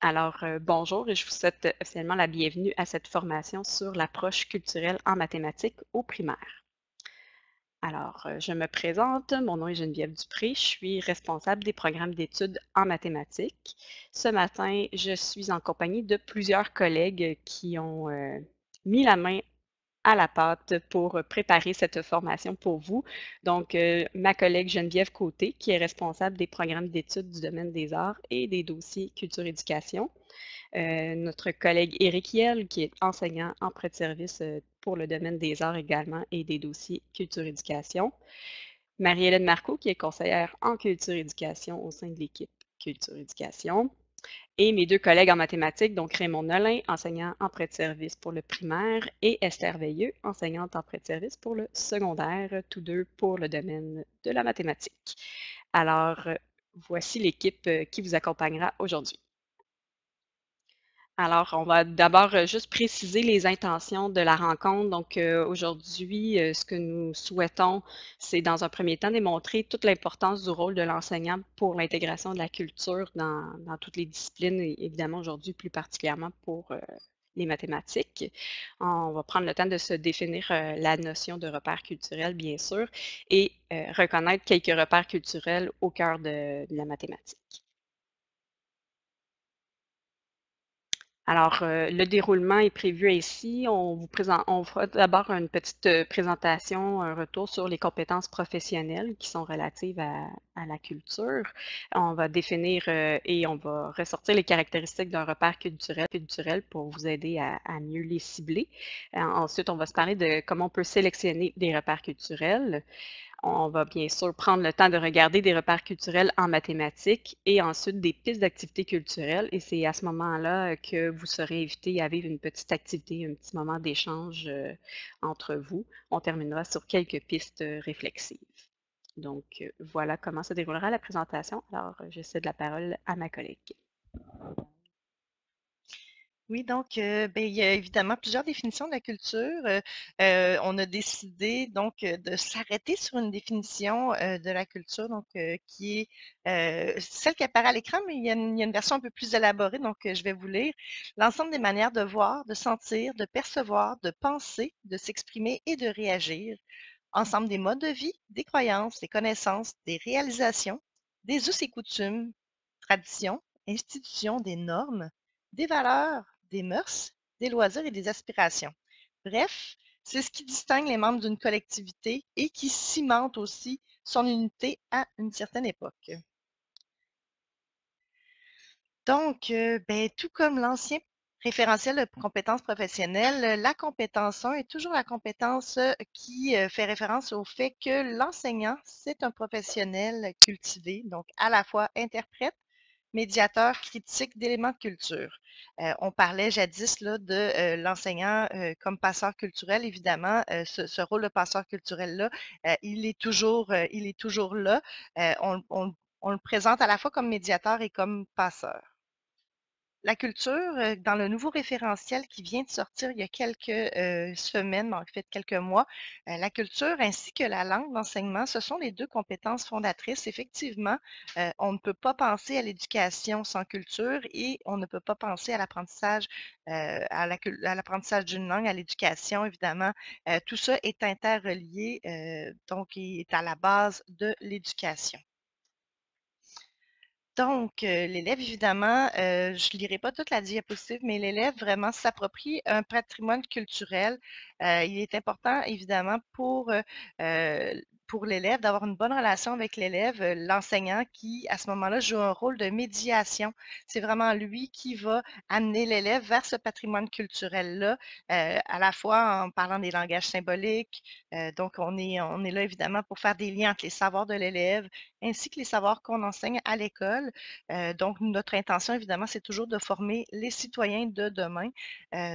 Alors, euh, bonjour et je vous souhaite euh, officiellement la bienvenue à cette formation sur l'approche culturelle en mathématiques au primaire. Alors, euh, je me présente, mon nom est Geneviève Dupré, je suis responsable des programmes d'études en mathématiques. Ce matin, je suis en compagnie de plusieurs collègues qui ont mis la main à la pâte pour préparer cette formation pour vous. Donc, euh, ma collègue Geneviève Côté, qui est responsable des programmes d'études du domaine des arts et des dossiers culture-éducation. Euh, notre collègue Éric Yel, qui est enseignant en prêt de service euh, pour le domaine des arts également et des dossiers culture-éducation. Marie-Hélène Marco, qui est conseillère en culture-éducation au sein de l'équipe culture-éducation et mes deux collègues en mathématiques, donc Raymond Nolin, enseignant en prêt de service pour le primaire, et Esther Veilleux, enseignante en prêt de service pour le secondaire, tous deux pour le domaine de la mathématique. Alors, voici l'équipe euh, qui vous accompagnera aujourd'hui. Alors, on va d'abord euh, juste préciser les intentions de la rencontre. Donc, euh, aujourd'hui, euh, ce que nous souhaitons, c'est dans un premier temps démontrer toute l'importance du rôle de l'enseignant pour l'intégration de la culture dans, toutes les disciplines, et évidemment aujourd'hui plus particulièrement pour les mathématiques. On va prendre le temps de se définir la notion de repère culturel, bien sûr, et reconnaître quelques repères culturels au cœur de la mathématique. Alors, euh, le déroulement est prévu ainsi. On vous présente, on fera d'abord une petite euh, présentation, un retour sur les compétences professionnelles qui sont relatives à, la culture. On va définir euh, et on va ressortir les caractéristiques d'un repère culturel, pour vous aider à mieux les cibler. ensuite, on va se parler de comment on peut sélectionner des repères culturels. On va bien sûr prendre le temps de regarder des repères culturels en mathématiques et ensuite des pistes d'activités culturelles. Et c'est à ce moment-là que vous serez invité à vivre une petite activité, un petit moment d'échange euh, entre vous. On terminera sur quelques pistes euh, réflexives. Donc, euh, voilà comment se déroulera la présentation. Alors, je cède la parole à ma collègue. Oui, donc, ben, il y a évidemment plusieurs définitions de la culture. on a décidé donc de s'arrêter sur une définition de la culture, donc qui est celle qui apparaît à l'écran, mais il y, a une, version un peu plus élaborée, donc je vais vous lire. L'ensemble des manières de voir, de sentir, de percevoir, de penser, de s'exprimer et de réagir. Ensemble des modes de vie, des croyances, des connaissances, des réalisations, des us et coutumes, traditions, institutions, des normes, des valeurs, des mœurs, des loisirs et des aspirations. Bref, c'est ce qui distingue les membres d'une collectivité et qui cimente aussi son unité à une certaine époque. Donc, euh, ben, tout comme l'ancien référentiel de compétences professionnelles, la compétence 1 est toujours la compétence euh, qui euh, fait référence au fait que l'enseignant, c'est un professionnel cultivé, donc à la fois interprète, médiateur critique d'éléments de culture. Euh, on parlait jadis là, de euh, l'enseignant euh, comme passeur culturel. Évidemment, ce, rôle de passeur culturel-là, il, est toujours, il est toujours là. on, le présente à la fois comme médiateur et comme passeur. La culture, euh, dans le nouveau référentiel qui vient de sortir il y a quelques euh, semaines, en fait quelques mois, euh, la culture ainsi que la langue d'enseignement, ce sont les deux compétences fondatrices. Effectivement, on ne peut pas penser à l'éducation sans culture et on ne peut pas penser à l'apprentissage à l'apprentissage d'une langue, à l'éducation, évidemment. tout ça est interrelié, donc il est à la base de l'éducation. Donc, l'élève, évidemment, je ne lirai pas toute la diapositive, mais l'élève vraiment s'approprie un patrimoine culturel. il est important, évidemment, pour pour l'élève, d'avoir une bonne relation avec l'élève, euh, l'enseignant qui, à ce moment-là, joue un rôle de médiation. C'est vraiment lui qui va amener l'élève vers ce patrimoine culturel-là, euh, à la fois en parlant des langages symboliques. Euh, donc, on est, on est là, évidemment, pour faire des liens entre les savoirs de l'élève ainsi que les savoirs qu'on enseigne à l'école. donc, notre intention, évidemment, c'est toujours de former les citoyens de demain.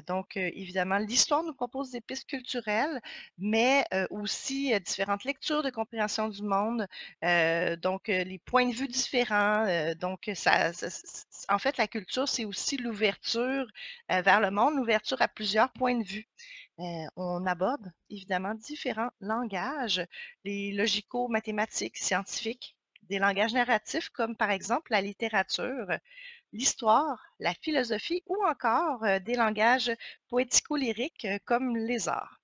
donc, évidemment, l'histoire nous propose des pistes culturelles, mais aussi différentes lectures de compréhension du monde, euh, donc euh, les points de vue différents. Euh, donc, ça, en fait, la culture, c'est aussi l'ouverture vers le monde, l'ouverture à plusieurs points de vue. on aborde évidemment différents langages, les logico-mathématiques, scientifiques, des langages narratifs comme par exemple la littérature, l'histoire, la philosophie ou encore euh, des langages poético-lyriques euh, comme les arts.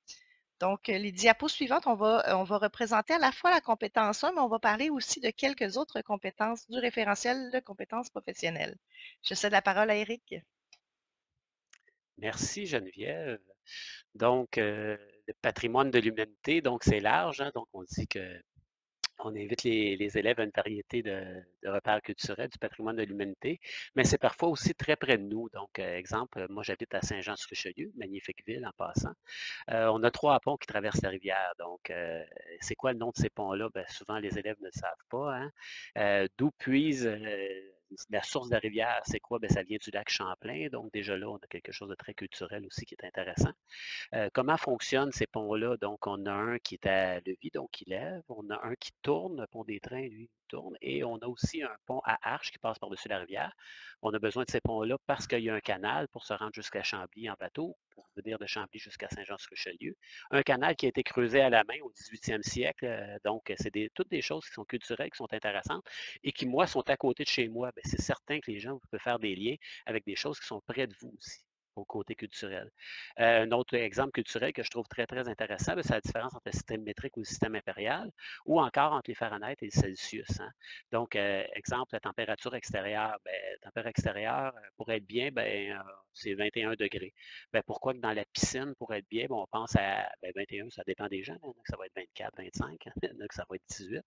Donc, euh, les diapos suivantes, on va, on va représenter à la fois la compétence 1, mais on va parler aussi de quelques autres compétences du référentiel de compétences professionnelles. Je cède la parole à Eric. Merci Geneviève. Donc, le patrimoine de l'humanité, donc c'est large, hein, donc on dit que on invite les, élèves à une variété de, repères culturels du patrimoine de l'humanité, mais c'est parfois aussi très près de nous. Donc, euh, exemple, moi j'habite à Saint-Jean-sur-Richelieu, magnifique ville en passant. Euh, on a trois ponts qui traversent la rivière. Donc, euh, c'est quoi le nom de ces ponts-là? Ben, souvent, les élèves ne savent pas. Hein. D'où puise la source de la rivière, c'est quoi? Ben, ça vient du lac Champlain. Donc, déjà là, on a quelque chose de très culturel aussi qui est intéressant. Euh, comment fonctionnent ces ponts-là? Donc, on a un qui est à levis, donc qui lève. On a un qui tourne, le pont des trains, lui, Et on a aussi un pont à arche qui passe par-dessus la rivière. On a besoin de ces ponts-là parce qu'il y a un canal pour se rendre jusqu'à Chambly en bateau, pour venir de Chambly jusqu'à Saint-Jean-sur-Richelieu. Un canal qui a été creusé à la main au 18e siècle. Euh, donc, c'est toutes des choses qui sont culturelles, qui sont intéressantes et qui, moi, sont à côté de chez moi. Ben, c'est certain que les gens peuvent faire des liens avec des choses qui sont près de vous aussi côté culturel. Euh, un autre exemple culturel que je trouve très, très intéressant, ben, c'est la différence entre le système métrique ou le système impérial, ou encore entre les Fahrenheit et les Celsius. Hein. Donc, euh, exemple, la température extérieure. Ben, température extérieure, euh, pour être bien, ben, c'est 21 degrés. Ben, pourquoi que dans la piscine, pour être bien, on pense à 21, ça dépend des gens. Hein, ça va être 24, 25, donc ça va être 18.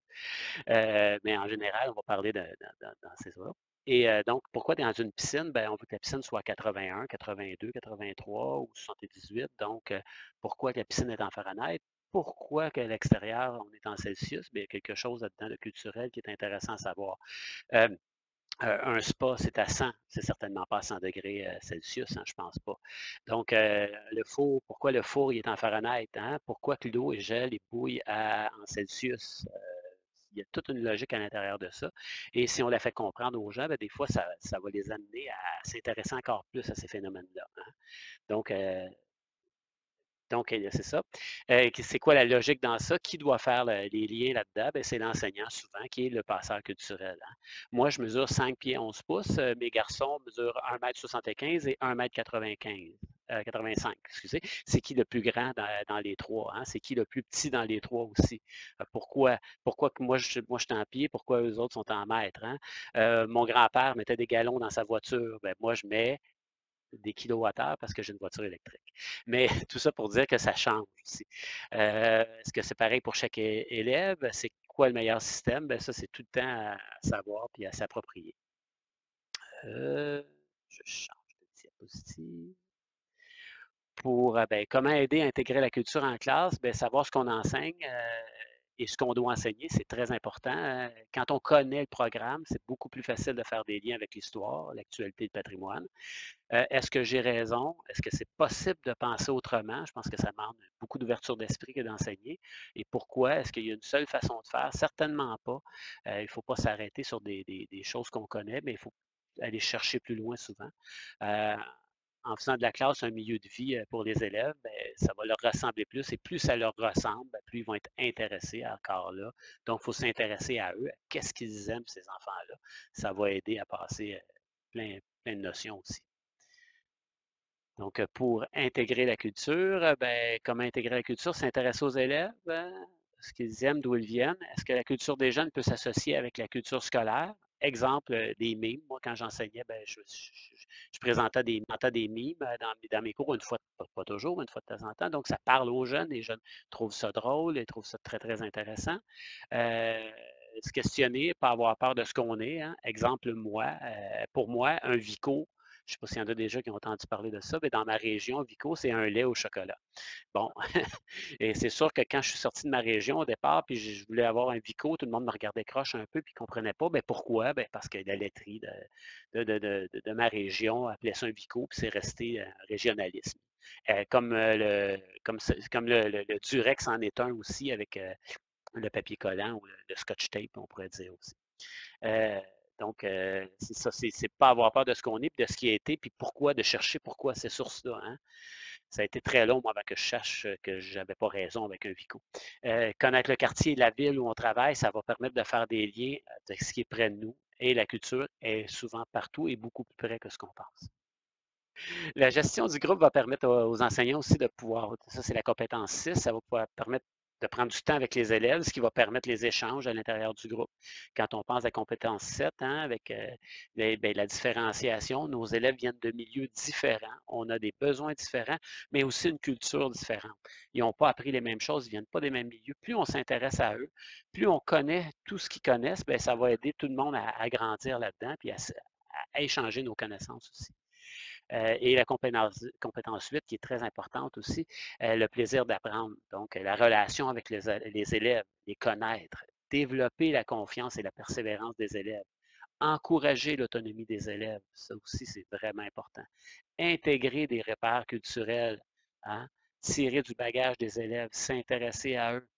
mais en général, on va parler de, dans ces eaux-là. Et donc, pourquoi dans une piscine? Ben, on veut que la piscine soit 81, 82, 83 ou 78. Donc, pourquoi la piscine est en Fahrenheit? Pourquoi que l'extérieur, on est en Celsius? Il y a quelque chose là-dedans de culturel qui est intéressant à savoir. un spa, c'est à 100. C'est certainement pas à 100 degrés Celsius, hein, je pense pas. Donc, le four, pourquoi le four il est en Fahrenheit? Hein? Pourquoi que l'eau gèle et bouille en Celsius? Il y a toute une logique à l'intérieur de ça. Et si on la fait comprendre aux gens, ben, des fois, ça, va les amener à s'intéresser encore plus à ces phénomènes-là. Hein. Donc, euh, donc, c'est ça. Euh, c'est quoi la logique dans ça? Qui doit faire les liens là-dedans? Ben, c'est l'enseignant souvent qui est le passeur culturel. Hein. Moi, je mesure 5 pieds 11 pouces. Euh, mes garçons mesurent 1m75 et 1m95. 85, euh, excusez. C'est qui le plus grand dans, les trois? Hein? C'est qui le plus petit dans les trois aussi? pourquoi? Pourquoi que moi, je, moi, je suis en pied? Pourquoi eux autres sont en mètre? Hein? mon grand-père mettait des galons dans sa voiture. Ben, moi, je mets des kilowattheures parce que j'ai une voiture électrique. Mais tout ça pour dire que ça change aussi. Euh, est-ce que c'est pareil pour chaque élève? C'est quoi le meilleur système? Ben, ça, c'est tout le temps à savoir et à s'approprier. Euh, je change de diapositive. Pour euh, ben, comment aider à intégrer la culture en classe, ben, savoir ce qu'on enseigne et ce qu'on doit enseigner, c'est très important. Quand on connaît le programme, c'est beaucoup plus facile de faire des liens avec l'histoire, l'actualité, le patrimoine. Euh, est-ce que j'ai raison? Est-ce que c'est possible de penser autrement? Je pense que ça demande beaucoup d'ouverture d'esprit que d'enseigner. Et pourquoi? Est-ce qu'il y a une seule façon de faire? Certainement pas. Euh, il ne faut pas s'arrêter sur des, choses qu'on connaît, mais il faut aller chercher plus loin souvent. Euh, en faisant de la classe un milieu de vie pour les élèves, ben, ça va leur ressembler plus. Et plus ça leur ressemble, ben, plus ils vont être intéressés encore là. Donc, il faut s'intéresser à eux, qu'est-ce qu'ils aiment, ces enfants-là. Ça va aider à passer plein, plein de notions aussi. Donc, pour intégrer la culture, ben, comment intégrer la culture? S'intéresser aux élèves, hein, ce qu'ils aiment, d'où ils viennent. Est-ce que la culture des jeunes peut s'associer avec la culture scolaire? Exemple, des mimes. Moi, quand j'enseignais, ben, je, présentais des, des mimes dans, mes cours, une fois, pas, toujours, une fois de temps en temps. Donc, ça parle aux jeunes. Les jeunes trouvent ça drôle, ils trouvent ça très, très intéressant. se questionner, pas avoir peur de ce qu'on est. Hein. Exemple, moi, pour moi, un vico, je ne sais pas s'il y en a déjà qui ont entendu parler de ça, mais dans ma région, Vico, c'est un lait au chocolat. Bon, et c'est sûr que quand je suis sorti de ma région au départ, puis je voulais avoir un Vico, tout le monde me regardait croche un peu, puis ne comprenait pas. Ben pourquoi? Ben parce que la laiterie de, ma région appelait ça un Vico, puis c'est resté un régionalisme. Euh, comme euh, le, comme, comme le, Durex en est un aussi avec euh, le papier collant ou le, scotch tape, on pourrait dire aussi. Donc, euh, c'est ça, c'est pas avoir peur de ce qu'on est, de ce qui a été, puis pourquoi, de chercher pourquoi ces sources-là. Hein. Ça a été très long avant que je cherche que je n'avais pas raison avec un VICO. connaître le quartier et la ville où on travaille, ça va permettre de faire des liens avec ce qui est près de nous. Et la culture est souvent partout et beaucoup plus près que ce qu'on pense. La gestion du groupe va permettre aux enseignants aussi de pouvoir, ça c'est la compétence 6, ça va pouvoir permettre de prendre du temps avec les élèves, ce qui va permettre les échanges à l'intérieur du groupe. Quand on pense à compétence 7, hein, avec euh, ben, la différenciation, nos élèves viennent de milieux différents, on a des besoins différents, mais aussi une culture différente. Ils n'ont pas appris les mêmes choses, ils ne viennent pas des mêmes milieux. Plus on s'intéresse à eux, plus on connaît tout ce qu'ils connaissent, bien, ça va aider tout le monde à, grandir là-dedans, puis à échanger nos connaissances aussi. Euh, et la compétence, compétence 8 qui est très importante aussi, euh, le plaisir d'apprendre. Donc, la relation avec les, les, élèves, les connaître, développer la confiance et la persévérance des élèves, encourager l'autonomie des élèves, ça aussi c'est vraiment important. Intégrer des repères culturels, hein, tirer du bagage des élèves, s'intéresser à eux,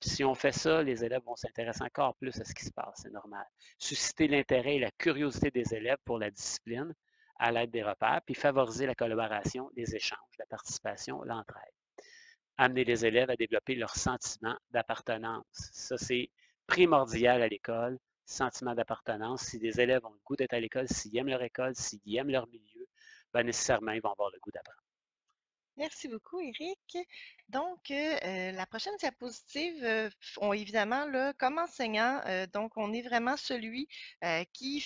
si on fait ça, les élèves vont s'intéresser encore plus à ce qui se passe, c'est normal. Susciter l'intérêt et la curiosité des élèves pour la discipline, à l'aide des repères, puis favoriser la collaboration, les échanges, la participation, l'entraide. Amener les élèves à développer leur sentiment d'appartenance. Ça, c'est primordial à l'école, sentiment d'appartenance. Si les élèves ont le goût d'être à l'école, s'ils aiment leur école, s'ils aiment leur milieu, ben nécessairement, ils vont avoir le goût d'apprendre. Merci beaucoup, Eric. Donc, euh, la prochaine diapositive, euh, on, évidemment, là, comme enseignant, euh, donc on est vraiment celui qui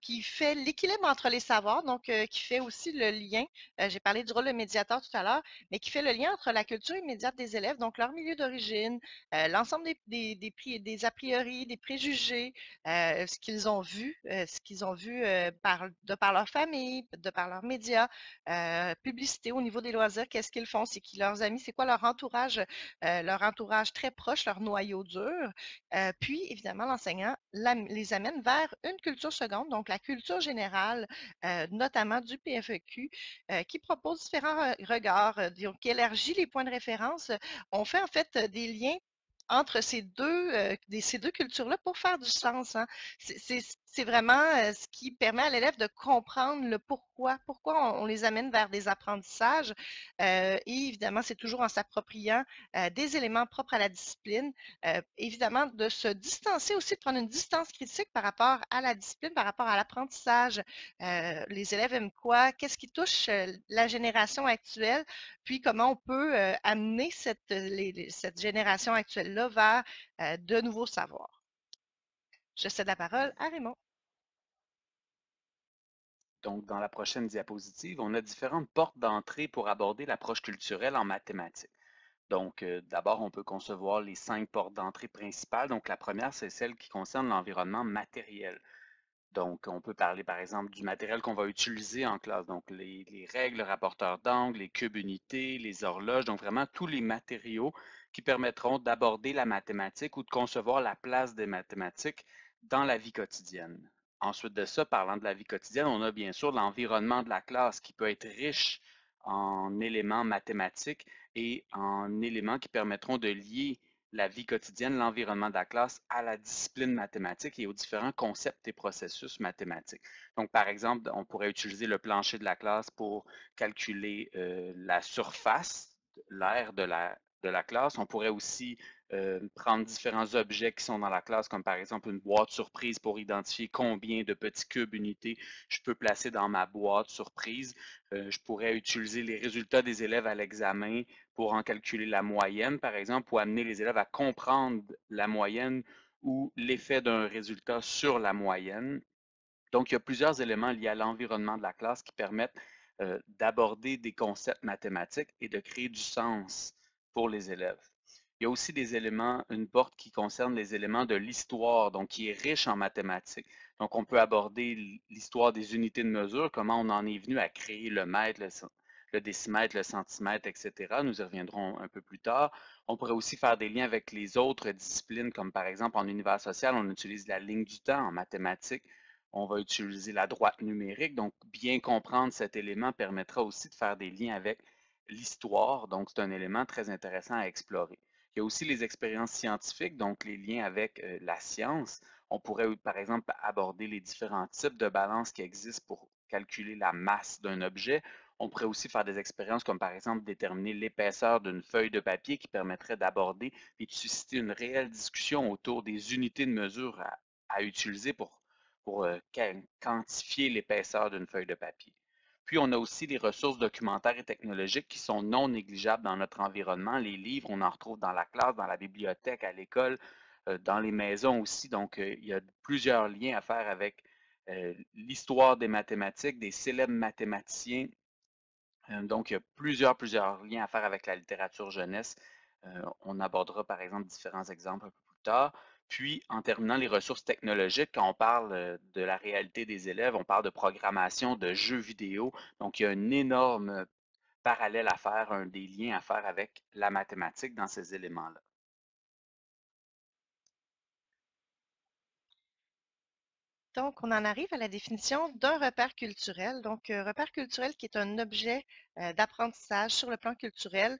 qui fait l'équilibre entre les savoirs, donc euh, qui fait aussi le lien, euh, j'ai parlé du rôle de médiateur tout à l'heure, mais qui fait le lien entre la culture immédiate des élèves, donc leur milieu d'origine, euh, l'ensemble des, des, des, a priori, des préjugés, ce qu'ils ont vu, ce qu'ils ont vu de par leur famille, de par leurs médias, publicité au niveau des loisirs, qu'est-ce qu'ils font, c'est qui leurs amis, c'est quoi leur entourage, leur entourage très proche, leur noyau dur. puis, évidemment, l'enseignant les amène vers une culture seconde donc la culture générale, euh, notamment du PFEQ, euh, qui propose différents regards, euh, qui élargit les points de référence. On fait en fait des liens entre ces deux, ces deux cultures-là pour faire du sens. Hein. Vraiment ce qui permet à l'élève de comprendre le pourquoi, pourquoi on, les amène vers des apprentissages. et évidemment, c'est toujours en s'appropriant des éléments propres à la discipline. évidemment, de se distancer aussi, de prendre une distance critique par rapport à la discipline, par rapport à l'apprentissage. les élèves aiment quoi? Qu'est-ce qui touche la génération actuelle? Puis comment on peut amener cette génération actuelle-là vers de nouveaux savoirs. Je cède la parole à Raymond. Donc, dans la prochaine diapositive, on a différentes portes d'entrée pour aborder l'approche culturelle en mathématiques. Donc, euh, d'abord, on peut concevoir les cinq portes d'entrée principales. Donc, la première, c'est celle qui concerne l'environnement matériel. Donc, on peut parler, par exemple, du matériel qu'on va utiliser en classe. Donc, les, les règles, rapporteurs d'angle, les cubes unités, les horloges. Donc, vraiment, tous les matériaux qui permettront d'aborder la mathématique ou de concevoir la place des mathématiques dans la vie quotidienne. Ensuite de ça, parlant de la vie quotidienne, on a bien sûr l'environnement de la classe qui peut être riche en éléments mathématiques et en éléments qui permettront de lier la vie quotidienne, l'environnement de la classe à la discipline mathématique et aux différents concepts et processus mathématiques. Donc, par exemple, on pourrait utiliser le plancher de la classe pour calculer euh, la surface, l'air de la, de la classe. On pourrait aussi euh, prendre différents objets qui sont dans la classe, comme par exemple une boîte surprise pour identifier combien de petits cubes unités je peux placer dans ma boîte surprise. Euh, je pourrais utiliser les résultats des élèves à l'examen pour en calculer la moyenne, par exemple, pour amener les élèves à comprendre la moyenne ou l'effet d'un résultat sur la moyenne. Donc, il y a plusieurs éléments liés à l'environnement de la classe qui permettent euh, d'aborder des concepts mathématiques et de créer du sens pour les élèves. Il y a aussi des éléments, une porte qui concerne les éléments de l'histoire, donc qui est riche en mathématiques. Donc, on peut aborder l'histoire des unités de mesure, comment on en est venu à créer le mètre, le, décimètre, le centimètre, etc. Nous y reviendrons un peu plus tard. On pourrait aussi faire des liens avec les autres disciplines, comme par exemple en univers social, on utilise la ligne du temps. En mathématiques, on va utiliser la droite numérique. Donc, bien comprendre cet élément permettra aussi de faire des liens avec l'histoire. Donc, c'est un élément très intéressant à explorer. Il y a aussi les expériences scientifiques, donc les liens avec euh, la science. On pourrait, par exemple, aborder les différents types de balances qui existent pour calculer la masse d'un objet. On pourrait aussi faire des expériences comme par exemple déterminer l'épaisseur d'une feuille de papier qui permettrait d'aborder et de susciter une réelle discussion autour des unités de mesure à, utiliser pour, euh, quantifier l'épaisseur d'une feuille de papier. Puis, on a aussi les ressources documentaires et technologiques qui sont non négligeables dans notre environnement. Les livres, on en retrouve dans la classe, dans la bibliothèque, à l'école, euh, dans les maisons aussi. Donc, euh, il y a plusieurs liens à faire avec euh, l'histoire des mathématiques, des célèbres mathématiciens. donc, il y a plusieurs, plusieurs liens à faire avec la littérature jeunesse. on abordera, par exemple, différents exemples un peu plus tard. Puis, en terminant les ressources technologiques, quand on parle euh, de la réalité des élèves, on parle de programmation, de jeux vidéo. Donc, il y a un énorme parallèle à faire, un des liens à faire avec la mathématique dans ces éléments-là. Donc, on en arrive à la définition d'un repère culturel. Donc, un repère culturel qui est un objet euh, d'apprentissage sur le plan culturel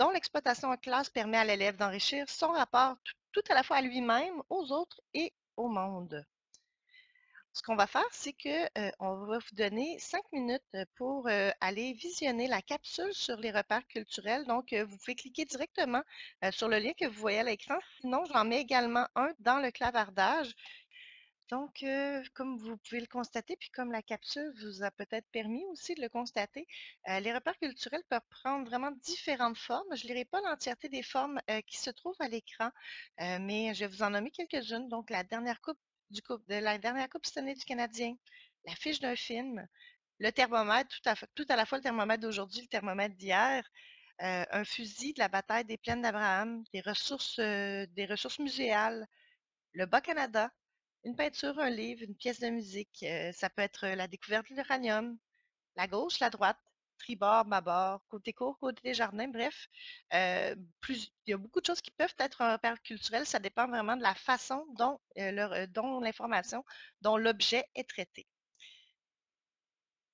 dont l'exploitation en classe permet à l'élève d'enrichir son rapport tout à la fois à lui-même, aux autres et au monde. Ce qu'on va faire, c'est qu'on va vous donner cinq minutes pour aller visionner la capsule sur les repères culturels. Donc, vous pouvez cliquer directement sur le lien que vous voyez à l'écran. Sinon, j'en mets également un dans le clavardage donc, comme vous pouvez le constater, puis comme la capsule vous a peut-être permis aussi de le constater, les repères culturels peuvent prendre vraiment différentes formes. Je ne lirai pas l'entièreté des formes qui se trouvent à l'écran, mais je vais vous en nommer quelques-unes. Donc, la dernière coupe de la dernière Coupe Stanley du Canadien, l'affiche d'un film, le thermomètre, tout à, tout à la fois le thermomètre d'aujourd'hui, le thermomètre d'hier, un fusil de la bataille des plaines d'Abraham, des ressources, des ressources muséales, le Bas-Canada, une peinture, un livre, une pièce de musique. Euh, ça peut être la découverte de l'uranium, la gauche, la droite, tribord, bâbord, côté court, côté des jardins, bref. Euh, il y a beaucoup de choses qui peuvent être un repère culturel. Ça dépend vraiment de la façon euh, dont l'information, dont l'objet est traité.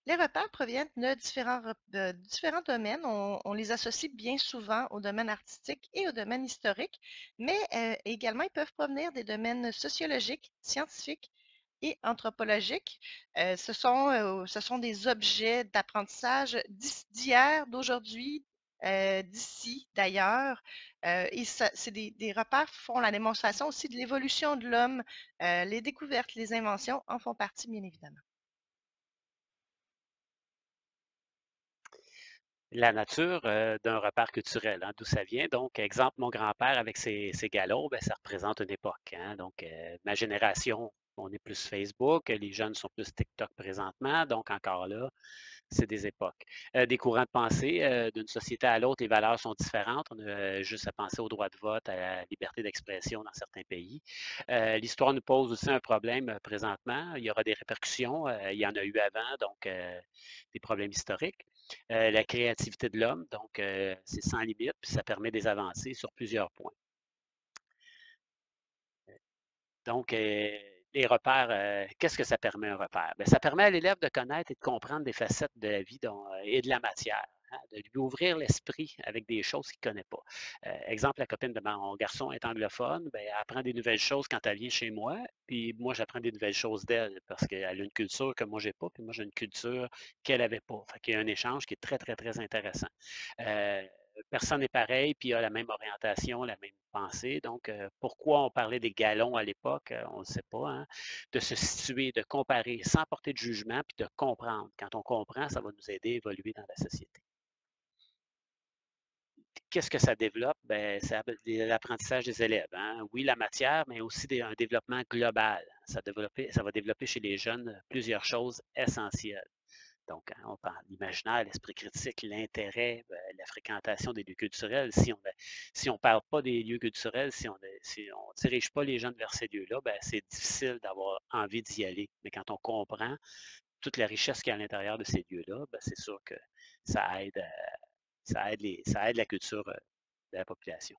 Les repères proviennent de différents, domaines. On, les associe bien souvent au domaine artistique et au domaine historique, mais euh, également ils peuvent provenir des domaines sociologiques, scientifiques et anthropologiques. Euh, ce, sont, euh, ce sont des objets d'apprentissage d'hier, d'aujourd'hui, d'ici, d'ailleurs. et c'est des, des, repères font la démonstration aussi de l'évolution de l'homme. les découvertes, les inventions en font partie, bien évidemment. La nature d'un repère culturel, hein, d'où ça vient. Donc, exemple, mon grand-père avec ses, galons, ben, ça représente une époque. Hein. Donc, ma génération, on est plus Facebook, les jeunes sont plus TikTok présentement. Donc, encore là, c'est des époques. des courants de pensée, d'une société à l'autre, les valeurs sont différentes. On a juste à penser au droit de vote, à la liberté d'expression dans certains pays. L'histoire nous pose aussi un problème présentement. Il y aura des répercussions. il y en a eu avant, donc des problèmes historiques. la créativité de l'homme, donc c'est sans limite, puis ça permet des avancées sur plusieurs points. Donc, les repères, euh, qu'est-ce que ça permet un repère? Ben, ça permet à l'élève de connaître et de comprendre des facettes de la vie euh, et de la matière. Hein, de lui ouvrir l'esprit avec des choses qu'il ne connaît pas. Euh, exemple, la copine de mon garçon est anglophone, ben, elle apprend des nouvelles choses quand elle vient chez moi, puis moi, j'apprends des nouvelles choses d'elle parce qu'elle a une culture que moi, je n'ai pas, puis moi, j'ai une culture qu'elle n'avait pas. Fait qu'il y a un échange qui est très, très, très intéressant personne n'est pareil, puis a la même orientation, la même pensée. Donc, euh, pourquoi on parlait des galons à l'époque, euh, on ne sait pas. Hein. De se situer, de comparer sans porter de jugement, puis de comprendre. Quand on comprend, ça va nous aider à évoluer dans la société. Qu'est-ce que ça développe? Ben, c'est l'apprentissage des élèves. Hein. Oui, la matière, mais aussi un développement global. Ça va développer chez les jeunes plusieurs choses essentielles. Donc, hein, on parle l'imaginaire, l'esprit critique, l'intérêt, ben, la fréquentation des lieux culturels. Si on si ne parle pas des lieux culturels, si on ne dirige pas les jeunes vers ces lieux-là, ben, c'est difficile d'avoir envie d'y aller. Mais quand on comprend toute la richesse qu'il y a à l'intérieur de ces lieux-là, ben, c'est sûr que ça aide, euh, ça, aide ça aide la culture euh, de la population.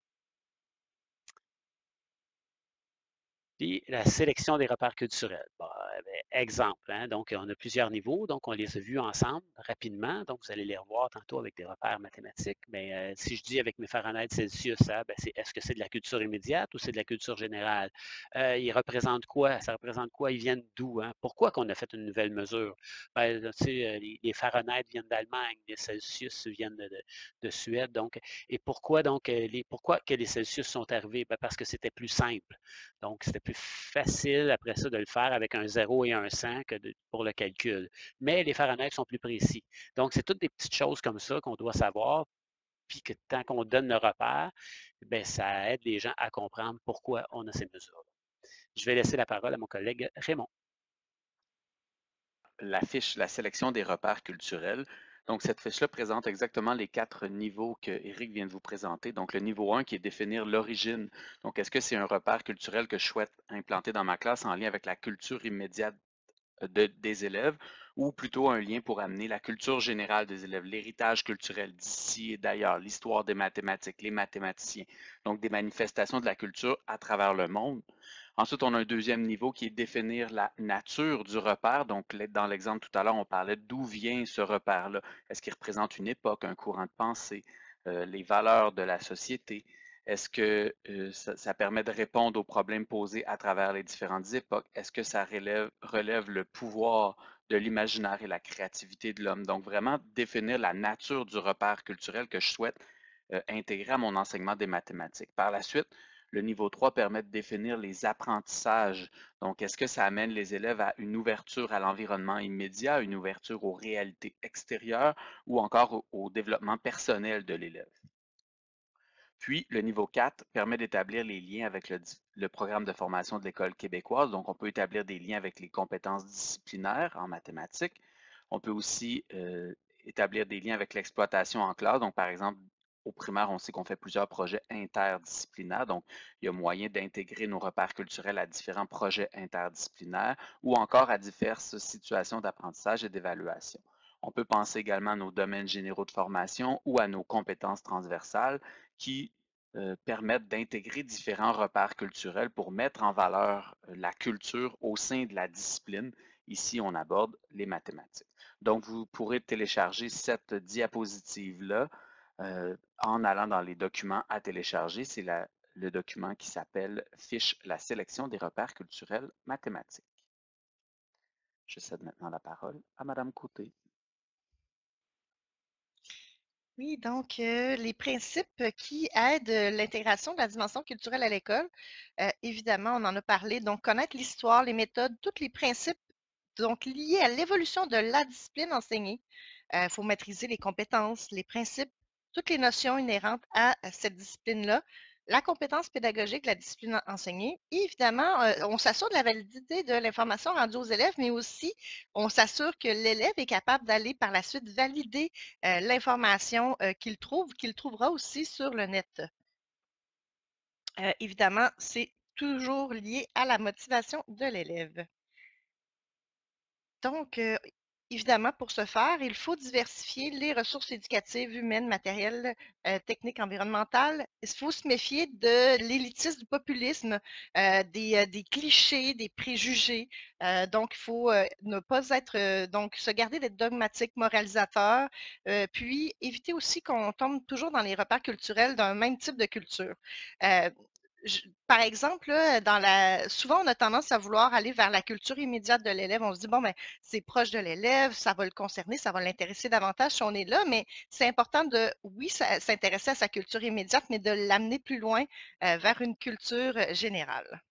Puis la sélection des repères culturels. Eh ben, exemple, hein, donc on a plusieurs niveaux, donc on les a vus ensemble rapidement, donc vous allez les revoir tantôt avec des repères mathématiques. Mais euh, si je dis avec mes Fahrenheit Celsius, hein, ben, est-ce que c'est de la culture immédiate ou c'est de la culture générale? Euh, ils représentent quoi? Ça représente quoi? Ils viennent d'où? Hein? Pourquoi qu'on a fait une nouvelle mesure? Ben, euh, les, les, Fahrenheit viennent d'Allemagne, les Celsius viennent de, Suède. Donc, et pourquoi donc les, pourquoi que les Celsius sont arrivés? Ben, parce que c'était plus simple. Donc, c'était plus facile après ça de le faire avec un 0 et un 100 que pour le calcul. Mais les Fahrenheit sont plus précis. Donc, c'est toutes des petites choses comme ça qu'on doit savoir, puis que tant qu'on donne le repère, bien, ça aide les gens à comprendre pourquoi on a ces mesures-là. Je vais laisser la parole à mon collègue Raymond. La fiche, la sélection des repères culturels, donc, cette fiche-là présente exactement les quatre niveaux que Eric vient de vous présenter. Donc, le niveau 1 qui est définir l'origine. Donc, est-ce que c'est un repère culturel que je souhaite implanter dans ma classe en lien avec la culture immédiate euh, des élèves ou plutôt un lien pour amener la culture générale des élèves, l'héritage culturel d'ici et d'ailleurs, l'histoire des mathématiques, les mathématiciens, donc des manifestations de la culture à travers le monde? Ensuite, on a un deuxième niveau qui est définir la nature du repère. Donc, dans l'exemple tout à l'heure, on parlait d'où vient ce repère-là. Est-ce qu'il représente une époque, un courant de pensée, euh, les valeurs de la société? Est-ce que euh, ça, permet de répondre aux problèmes posés à travers les différentes époques? Est-ce que ça relève, le pouvoir de l'imaginaire et la créativité de l'homme? Donc, vraiment définir la nature du repère culturel que je souhaite euh, intégrer à mon enseignement des mathématiques. Par la suite, le niveau 3 permet de définir les apprentissages. Donc, est-ce que ça amène les élèves à une ouverture à l'environnement immédiat, une ouverture aux réalités extérieures ou encore au, développement personnel de l'élève? Puis, le niveau 4 permet d'établir les liens avec le, programme de formation de l'École québécoise. Donc, on peut établir des liens avec les compétences disciplinaires en mathématiques. On peut aussi euh, établir des liens avec l'exploitation en classe. Donc, par exemple, au primaire, on sait qu'on fait plusieurs projets interdisciplinaires, donc il y a moyen d'intégrer nos repères culturels à différents projets interdisciplinaires ou encore à diverses situations d'apprentissage et d'évaluation. On peut penser également à nos domaines généraux de formation ou à nos compétences transversales qui euh, permettent d'intégrer différents repères culturels pour mettre en valeur euh, la culture au sein de la discipline. Ici, on aborde les mathématiques. Donc, vous pourrez télécharger cette diapositive-là en allant dans les documents à télécharger. C'est le document qui s'appelle Fiche la sélection des repères culturels mathématiques. Je cède maintenant la parole à Madame Côté. Oui, donc euh, les principes qui aident l'intégration de la dimension culturelle à l'école, euh, évidemment, on en a parlé, donc connaître l'histoire, les méthodes, tous les principes donc liés à l'évolution de la discipline enseignée. Il faut maîtriser les compétences, les principes toutes les notions inhérentes à cette discipline-là, la compétence pédagogique, la discipline enseignée. Et évidemment, euh, on s'assure de la validité de l'information rendue aux élèves, mais aussi on s'assure que l'élève est capable d'aller par la suite valider euh, l'information euh, qu'il trouve, qu'il trouvera aussi sur le net. évidemment, c'est toujours lié à la motivation de l'élève. Donc, Évidemment, pour ce faire, il faut diversifier les ressources éducatives, humaines, matérielles, euh, techniques, environnementales. Il faut se méfier de l'élitisme, du populisme, euh, euh, des, clichés, des préjugés. donc, il faut ne pas être, donc, se garder d'être dogmatique, moralisateur, puis éviter aussi qu'on tombe toujours dans les repères culturels d'un même type de culture par exemple, dans la, souvent, on a tendance à vouloir aller vers la culture immédiate de l'élève. On se dit, bon, ben, c'est proche de l'élève, ça va le concerner, ça va l'intéresser davantage si on est là, mais c'est important de, oui, s'intéresser à sa culture immédiate, mais de l'amener plus loin euh, vers une culture générale.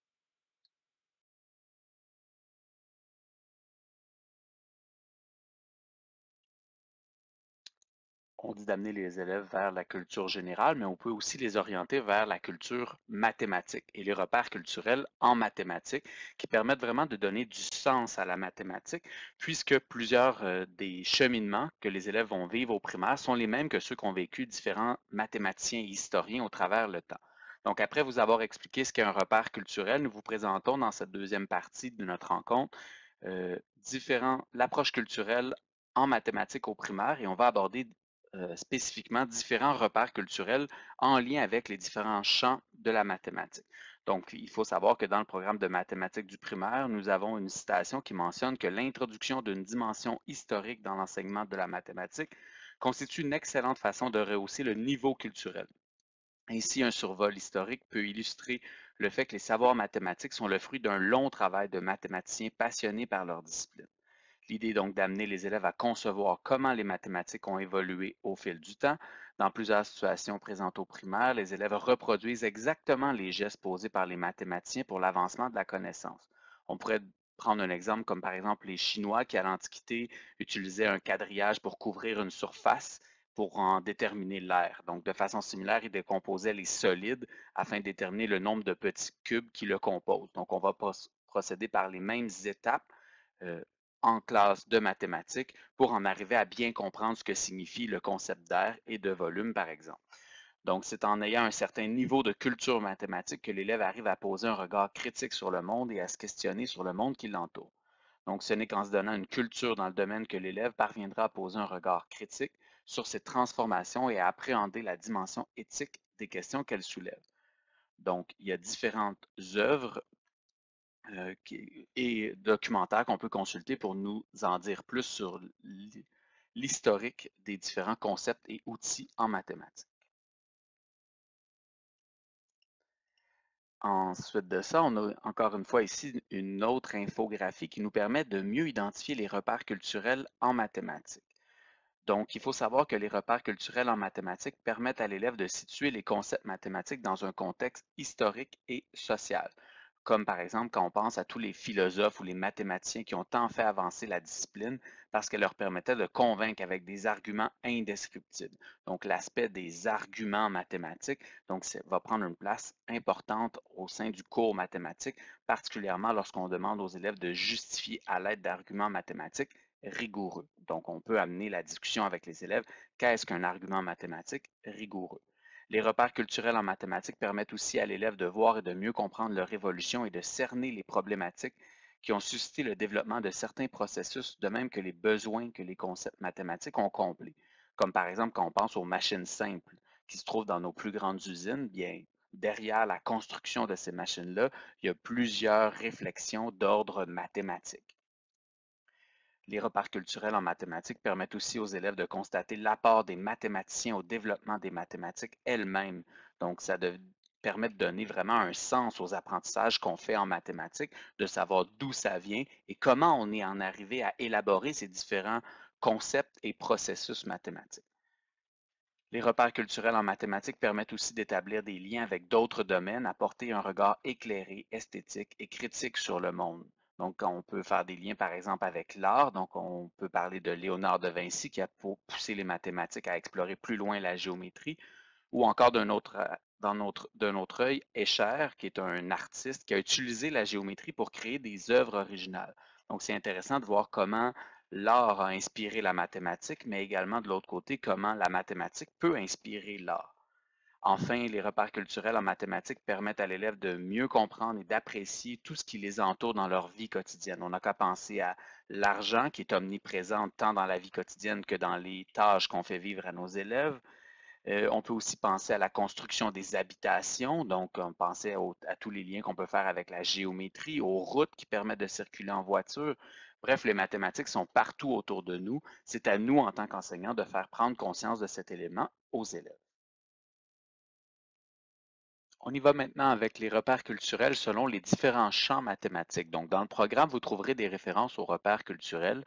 On dit d'amener les élèves vers la culture générale, mais on peut aussi les orienter vers la culture mathématique et les repères culturels en mathématiques qui permettent vraiment de donner du sens à la mathématique, puisque plusieurs euh, des cheminements que les élèves vont vivre au primaire sont les mêmes que ceux qu'ont vécu différents mathématiciens et historiens au travers le temps. Donc, après vous avoir expliqué ce qu'est un repère culturel, nous vous présentons dans cette deuxième partie de notre rencontre euh, l'approche culturelle en mathématiques au primaire et on va aborder euh, spécifiquement différents repères culturels en lien avec les différents champs de la mathématique. Donc, il faut savoir que dans le programme de mathématiques du primaire, nous avons une citation qui mentionne que l'introduction d'une dimension historique dans l'enseignement de la mathématique constitue une excellente façon de rehausser le niveau culturel. Ainsi, un survol historique peut illustrer le fait que les savoirs mathématiques sont le fruit d'un long travail de mathématiciens passionnés par leur discipline. L'idée est donc d'amener les élèves à concevoir comment les mathématiques ont évolué au fil du temps. Dans plusieurs situations présentes au primaire, les élèves reproduisent exactement les gestes posés par les mathématiciens pour l'avancement de la connaissance. On pourrait prendre un exemple comme par exemple les Chinois qui à l'Antiquité utilisaient un quadrillage pour couvrir une surface pour en déterminer l'air. Donc, de façon similaire, ils décomposaient les solides afin de déterminer le nombre de petits cubes qui le composent. Donc, on va procéder par les mêmes étapes euh, en classe de mathématiques pour en arriver à bien comprendre ce que signifie le concept d'air et de volume, par exemple. Donc, c'est en ayant un certain niveau de culture mathématique que l'élève arrive à poser un regard critique sur le monde et à se questionner sur le monde qui l'entoure. Donc, ce n'est qu'en se donnant une culture dans le domaine que l'élève parviendra à poser un regard critique sur ces transformations et à appréhender la dimension éthique des questions qu'elles soulèvent. Donc, il y a différentes œuvres euh, et documentaires qu'on peut consulter pour nous en dire plus sur l'historique des différents concepts et outils en mathématiques. Ensuite de ça, on a encore une fois ici une autre infographie qui nous permet de mieux identifier les repères culturels en mathématiques. Donc, il faut savoir que les repères culturels en mathématiques permettent à l'élève de situer les concepts mathématiques dans un contexte historique et social comme par exemple quand on pense à tous les philosophes ou les mathématiciens qui ont tant fait avancer la discipline parce qu'elle leur permettait de convaincre avec des arguments indescriptibles. Donc l'aspect des arguments mathématiques donc, va prendre une place importante au sein du cours mathématique, particulièrement lorsqu'on demande aux élèves de justifier à l'aide d'arguments mathématiques rigoureux. Donc on peut amener la discussion avec les élèves, qu'est-ce qu'un argument mathématique rigoureux? Les repères culturels en mathématiques permettent aussi à l'élève de voir et de mieux comprendre leur évolution et de cerner les problématiques qui ont suscité le développement de certains processus, de même que les besoins que les concepts mathématiques ont comblés. Comme par exemple quand on pense aux machines simples qui se trouvent dans nos plus grandes usines, bien derrière la construction de ces machines-là, il y a plusieurs réflexions d'ordre mathématique. Les repères culturels en mathématiques permettent aussi aux élèves de constater l'apport des mathématiciens au développement des mathématiques elles-mêmes. Donc, ça permet de donner vraiment un sens aux apprentissages qu'on fait en mathématiques, de savoir d'où ça vient et comment on est en arrivé à élaborer ces différents concepts et processus mathématiques. Les repères culturels en mathématiques permettent aussi d'établir des liens avec d'autres domaines, apporter un regard éclairé, esthétique et critique sur le monde. Donc, on peut faire des liens, par exemple, avec l'art. Donc, on peut parler de Léonard de Vinci qui a poussé les mathématiques à explorer plus loin la géométrie, ou encore d'un autre, dans notre, d'un autre œil, Escher, qui est un artiste qui a utilisé la géométrie pour créer des œuvres originales. Donc, c'est intéressant de voir comment l'art a inspiré la mathématique, mais également de l'autre côté, comment la mathématique peut inspirer l'art. Enfin, les repères culturels en mathématiques permettent à l'élève de mieux comprendre et d'apprécier tout ce qui les entoure dans leur vie quotidienne. On n'a qu'à penser à l'argent qui est omniprésent tant dans la vie quotidienne que dans les tâches qu'on fait vivre à nos élèves. Euh, on peut aussi penser à la construction des habitations, donc on pensait à tous les liens qu'on peut faire avec la géométrie, aux routes qui permettent de circuler en voiture. Bref, les mathématiques sont partout autour de nous. C'est à nous, en tant qu'enseignants, de faire prendre conscience de cet élément aux élèves. On y va maintenant avec les repères culturels selon les différents champs mathématiques. Donc, dans le programme, vous trouverez des références aux repères culturels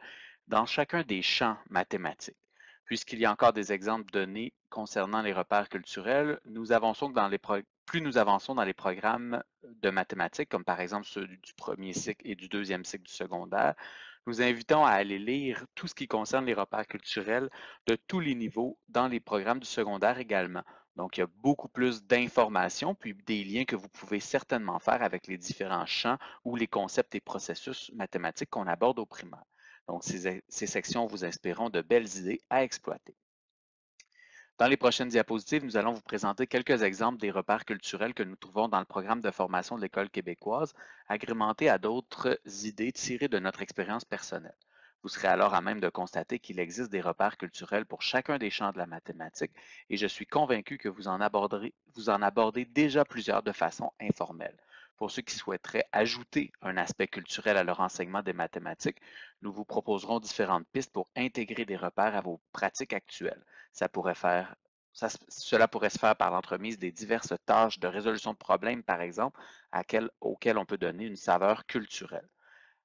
dans chacun des champs mathématiques. Puisqu'il y a encore des exemples donnés concernant les repères culturels, plus nous avançons dans les programmes de mathématiques, comme par exemple ceux du premier cycle et du deuxième cycle du secondaire, nous invitons à aller lire tout ce qui concerne les repères culturels de tous les niveaux dans les programmes du secondaire également. Donc, il y a beaucoup plus d'informations, puis des liens que vous pouvez certainement faire avec les différents champs ou les concepts et processus mathématiques qu'on aborde au primaire. Donc, ces, sections vous inspireront de belles idées à exploiter. Dans les prochaines diapositives, nous allons vous présenter quelques exemples des repères culturels que nous trouvons dans le programme de formation de l'École québécoise, agrémentés à d'autres idées tirées de notre expérience personnelle. Vous serez alors à même de constater qu'il existe des repères culturels pour chacun des champs de la mathématique et je suis convaincu que vous en aborderez, abordez déjà plusieurs de façon informelle. Pour ceux qui souhaiteraient ajouter un aspect culturel à leur enseignement des mathématiques, nous vous proposerons différentes pistes pour intégrer des repères à vos pratiques actuelles. Cela pourrait se faire par l'entremise des diverses tâches de résolution de problèmes, par exemple, auxquelles on peut donner une saveur culturelle.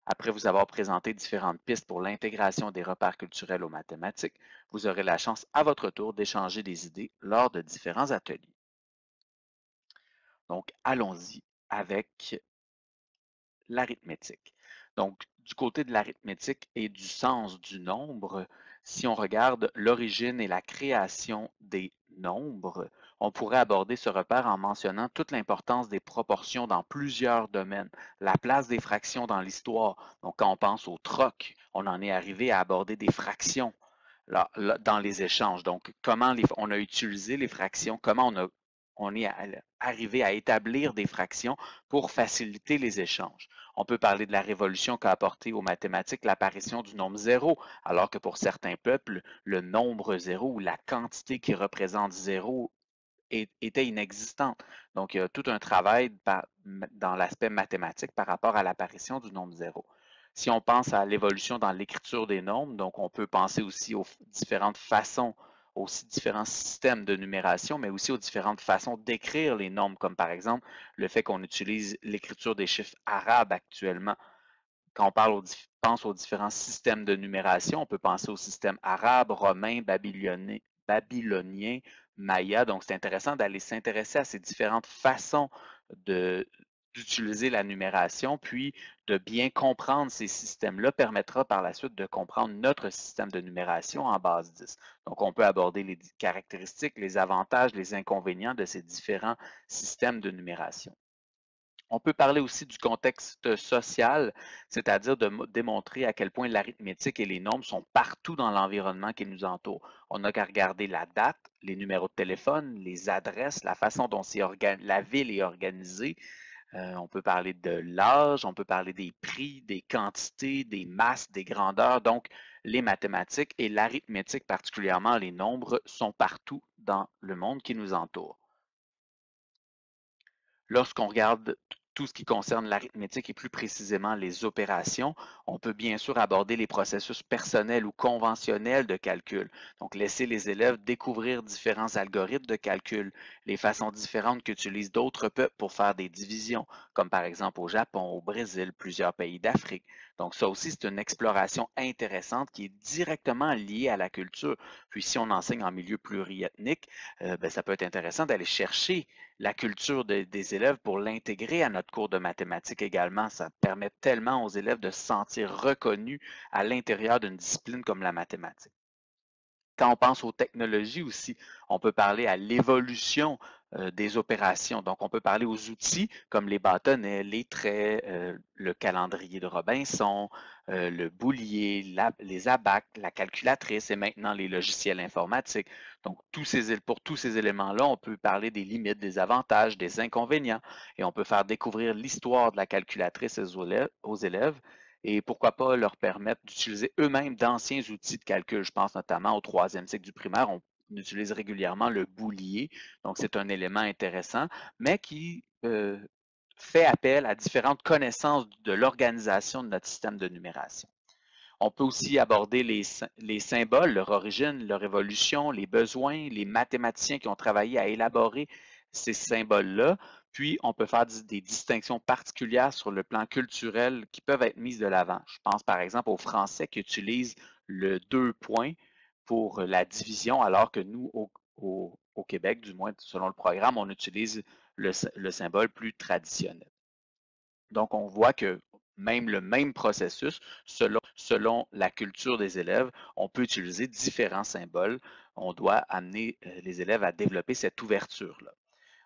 Après vous avoir présenté différentes pistes pour l'intégration des repères culturels aux mathématiques, vous aurez la chance à votre tour d'échanger des idées lors de différents ateliers. Donc, allons-y avec l'arithmétique. Donc, du côté de l'arithmétique et du sens du nombre, si on regarde l'origine et la création des nombres, on pourrait aborder ce repère en mentionnant toute l'importance des proportions dans plusieurs domaines, la place des fractions dans l'histoire. Donc, quand on pense au troc, on en est arrivé à aborder des fractions dans les échanges. Donc, comment on a utilisé les fractions, comment on est arrivé à établir des fractions pour faciliter les échanges. On peut parler de la révolution qu'a apporté aux mathématiques l'apparition du nombre zéro, alors que pour certains peuples, le nombre zéro ou la quantité qui représente zéro était inexistante. Donc, il y a tout un travail dans l'aspect mathématique par rapport à l'apparition du nombre zéro. Si on pense à l'évolution dans l'écriture des nombres, donc on peut penser aussi aux différentes façons aussi différents systèmes de numération, mais aussi aux différentes façons d'écrire les nombres, comme par exemple le fait qu'on utilise l'écriture des chiffres arabes actuellement. Quand on pense aux différents systèmes de numération, on peut penser au système arabe, romain, babylonien, babylonien maya. Donc, c'est intéressant d'aller s'intéresser à ces différentes façons d'utiliser la numération, puis de bien comprendre ces systèmes-là permettra par la suite de comprendre notre système de numération en base 10. Donc, on peut aborder les caractéristiques, les avantages, les inconvénients de ces différents systèmes de numération. On peut parler aussi du contexte social, c'est-à-dire de démontrer à quel point l'arithmétique et les nombres sont partout dans l'environnement qui nous entoure. On n'a qu'à regarder la date, les numéros de téléphone, les adresses, la façon dont la ville est organisée, euh, on peut parler de l'âge, on peut parler des prix, des quantités, des masses, des grandeurs. Donc, les mathématiques et l'arithmétique, particulièrement les nombres, sont partout dans le monde qui nous entoure. Lorsqu'on regarde tout ce qui concerne l'arithmétique et plus précisément les opérations, on peut bien sûr aborder les processus personnels ou conventionnels de calcul. Donc, laisser les élèves découvrir différents algorithmes de calcul, les façons différentes qu'utilisent d'autres peuples pour faire des divisions, comme par exemple au Japon, au Brésil, plusieurs pays d'Afrique. Donc, ça aussi, c'est une exploration intéressante qui est directement liée à la culture. Puis, si on enseigne en milieu pluriethnique, euh, ben, ça peut être intéressant d'aller chercher la culture des élèves pour l'intégrer à notre cours de mathématiques également. Ça permet tellement aux élèves de se sentir reconnus à l'intérieur d'une discipline comme la mathématique. Quand on pense aux technologies aussi, on peut parler à l'évolution euh, des opérations. Donc, on peut parler aux outils comme les bâtonnets, les traits, euh, le calendrier de Robinson, euh, le boulier, les abacs, la calculatrice et maintenant les logiciels informatiques. Donc, pour tous ces éléments-là, on peut parler des limites, des avantages, des inconvénients et on peut faire découvrir l'histoire de la calculatrice aux élèves et pourquoi pas leur permettre d'utiliser eux-mêmes d'anciens outils de calcul. Je pense notamment au troisième cycle du primaire. Utilise régulièrement le boulier, donc c'est un élément intéressant, mais qui euh, fait appel à différentes connaissances de l'organisation de notre système de numération. On peut aussi aborder les, les, symboles, leur origine, leur évolution, les besoins, les mathématiciens qui ont travaillé à élaborer ces symboles-là, puis, on peut faire des distinctions particulières sur le plan culturel qui peuvent être mises de l'avant. Je pense par exemple aux Français qui utilisent le deux points pour la division, alors que nous, au, Québec, du moins selon le programme, on utilise le, symbole plus traditionnel. Donc, on voit que même le même processus, selon, la culture des élèves, on peut utiliser différents symboles. On doit amener euh, les élèves à développer cette ouverture-là.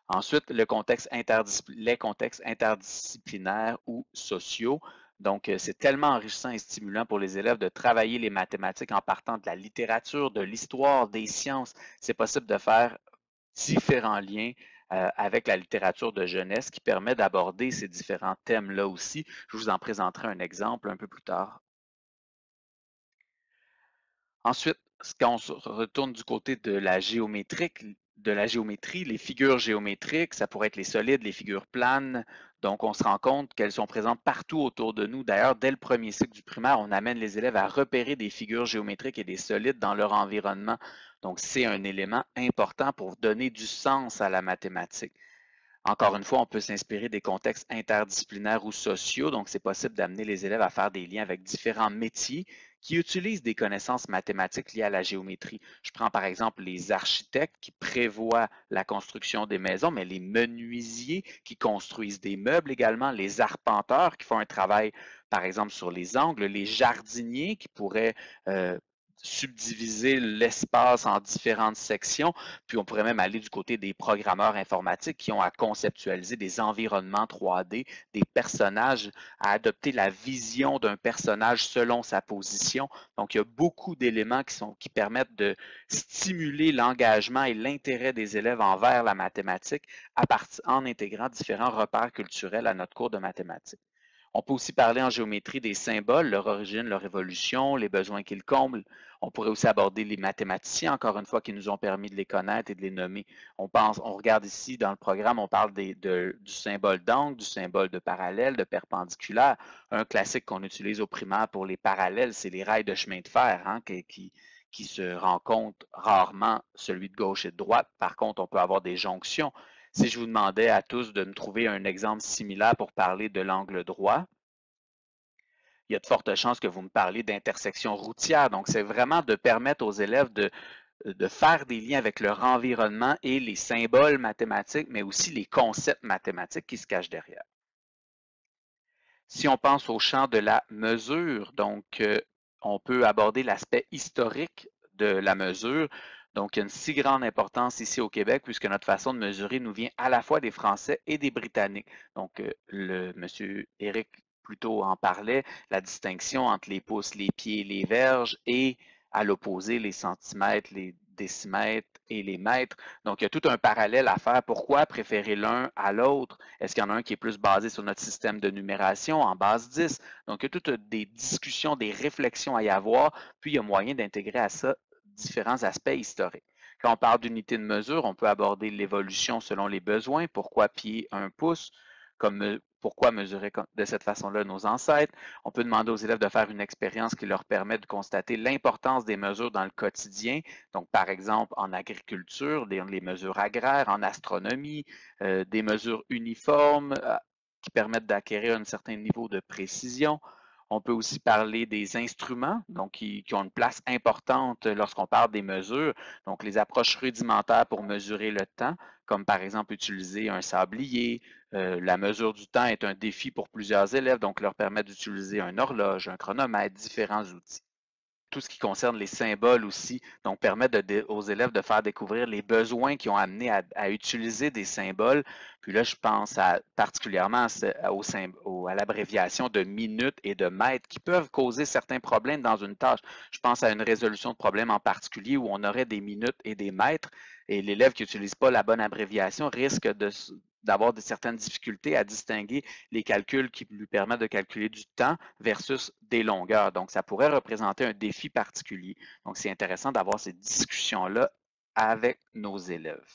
Ensuite, les contextes interdisciplinaires ou sociaux. Donc, euh, c'est tellement enrichissant et stimulant pour les élèves de travailler les mathématiques en partant de la littérature, de l'histoire, des sciences. C'est possible de faire différents liens euh, avec la littérature de jeunesse qui permet d'aborder ces différents thèmes-là aussi. Je vous en présenterai un exemple un peu plus tard Ensuite, quand on se retourne du côté de la géométrique, de la géométrie, les figures géométriques, ça pourrait être les solides, les figures planes. Donc, on se rend compte qu'elles sont présentes partout autour de nous. D'ailleurs, dès le premier cycle du primaire, on amène les élèves à repérer des figures géométriques et des solides dans leur environnement. Donc, c'est un élément important pour donner du sens à la mathématique. Encore une fois, on peut s'inspirer des contextes interdisciplinaires ou sociaux. Donc, c'est possible d'amener les élèves à faire des liens avec différents métiers qui utilisent des connaissances mathématiques liées à la géométrie. Je prends par exemple les architectes qui prévoient la construction des maisons, mais les menuisiers qui construisent des meubles également, les arpenteurs qui font un travail par exemple sur les angles, les jardiniers qui pourraient euh, subdiviser l'espace en différentes sections, puis on pourrait même aller du côté des programmeurs informatiques qui ont à conceptualiser des environnements 3D, des personnages, à adopter la vision d'un personnage selon sa position. Donc, il y a beaucoup d'éléments qui, permettent de stimuler l'engagement et l'intérêt des élèves envers la mathématique en intégrant différents repères culturels à notre cours de mathématiques. On peut aussi parler en géométrie des symboles, leur origine, leur évolution, les besoins qu'ils comblent. On pourrait aussi aborder les mathématiciens, encore une fois, qui nous ont permis de les connaître et de les nommer. On pense, on regarde ici dans le programme, on parle du symbole d'angle, du symbole de parallèle, de perpendiculaire. Un classique qu'on utilise au primaire pour les parallèles, c'est les rails de chemin de fer, hein, qui, qui se rencontrent rarement, celui de gauche et de droite. Par contre, on peut avoir des jonctions. Si je vous demandais à tous de me trouver un exemple similaire pour parler de l'angle droit, il y a de fortes chances que vous me parliez d'intersection routière. Donc, c'est vraiment de permettre aux élèves de, faire des liens avec leur environnement et les symboles mathématiques, mais aussi les concepts mathématiques qui se cachent derrière. Si on pense au champ de la mesure, donc euh, on peut aborder l'aspect historique de la mesure. Donc, il y a une si grande importance ici au Québec puisque notre façon de mesurer nous vient à la fois des Français et des Britanniques. Donc, euh, le monsieur Éric plutôt en parlait, la distinction entre les pouces, les pieds, les verges et à l'opposé, les centimètres, les décimètres et les mètres. Donc, il y a tout un parallèle à faire. Pourquoi préférer l'un à l'autre? Est-ce qu'il y en a un qui est plus basé sur notre système de numération en base 10? Donc, il y a toutes des discussions, des réflexions à y avoir, puis il y a moyen d'intégrer à ça différents aspects historiques. Quand on parle d'unité de mesure, on peut aborder l'évolution selon les besoins. Pourquoi pied un pouce? Comme pourquoi mesurer de cette façon-là nos ancêtres. On peut demander aux élèves de faire une expérience qui leur permet de constater l'importance des mesures dans le quotidien. Donc, par exemple, en agriculture, les mesures agraires, en astronomie, euh, des mesures uniformes euh, qui permettent d'acquérir un certain niveau de précision. On peut aussi parler des instruments, qui, ont une place importante lorsqu'on parle des mesures. Donc, les approches rudimentaires pour mesurer le temps, comme par exemple utiliser un sablier. Euh, la mesure du temps est un défi pour plusieurs élèves, donc leur permet d'utiliser un horloge, un chronomètre, différents outils tout ce qui concerne les symboles aussi, donc permettre aux élèves de faire découvrir les besoins qui ont amené à, utiliser des symboles. Puis là, je pense particulièrement à l'abréviation de minutes et de mètres qui peuvent causer certains problèmes dans une tâche. Je pense à une résolution de problème en particulier où on aurait des minutes et des mètres et l'élève qui n'utilise pas la bonne abréviation risque de, d'avoir de certaines difficultés à distinguer les calculs qui lui permettent de calculer du temps versus des longueurs. Donc, ça pourrait représenter un défi particulier. Donc, c'est intéressant d'avoir ces discussions-là avec nos élèves.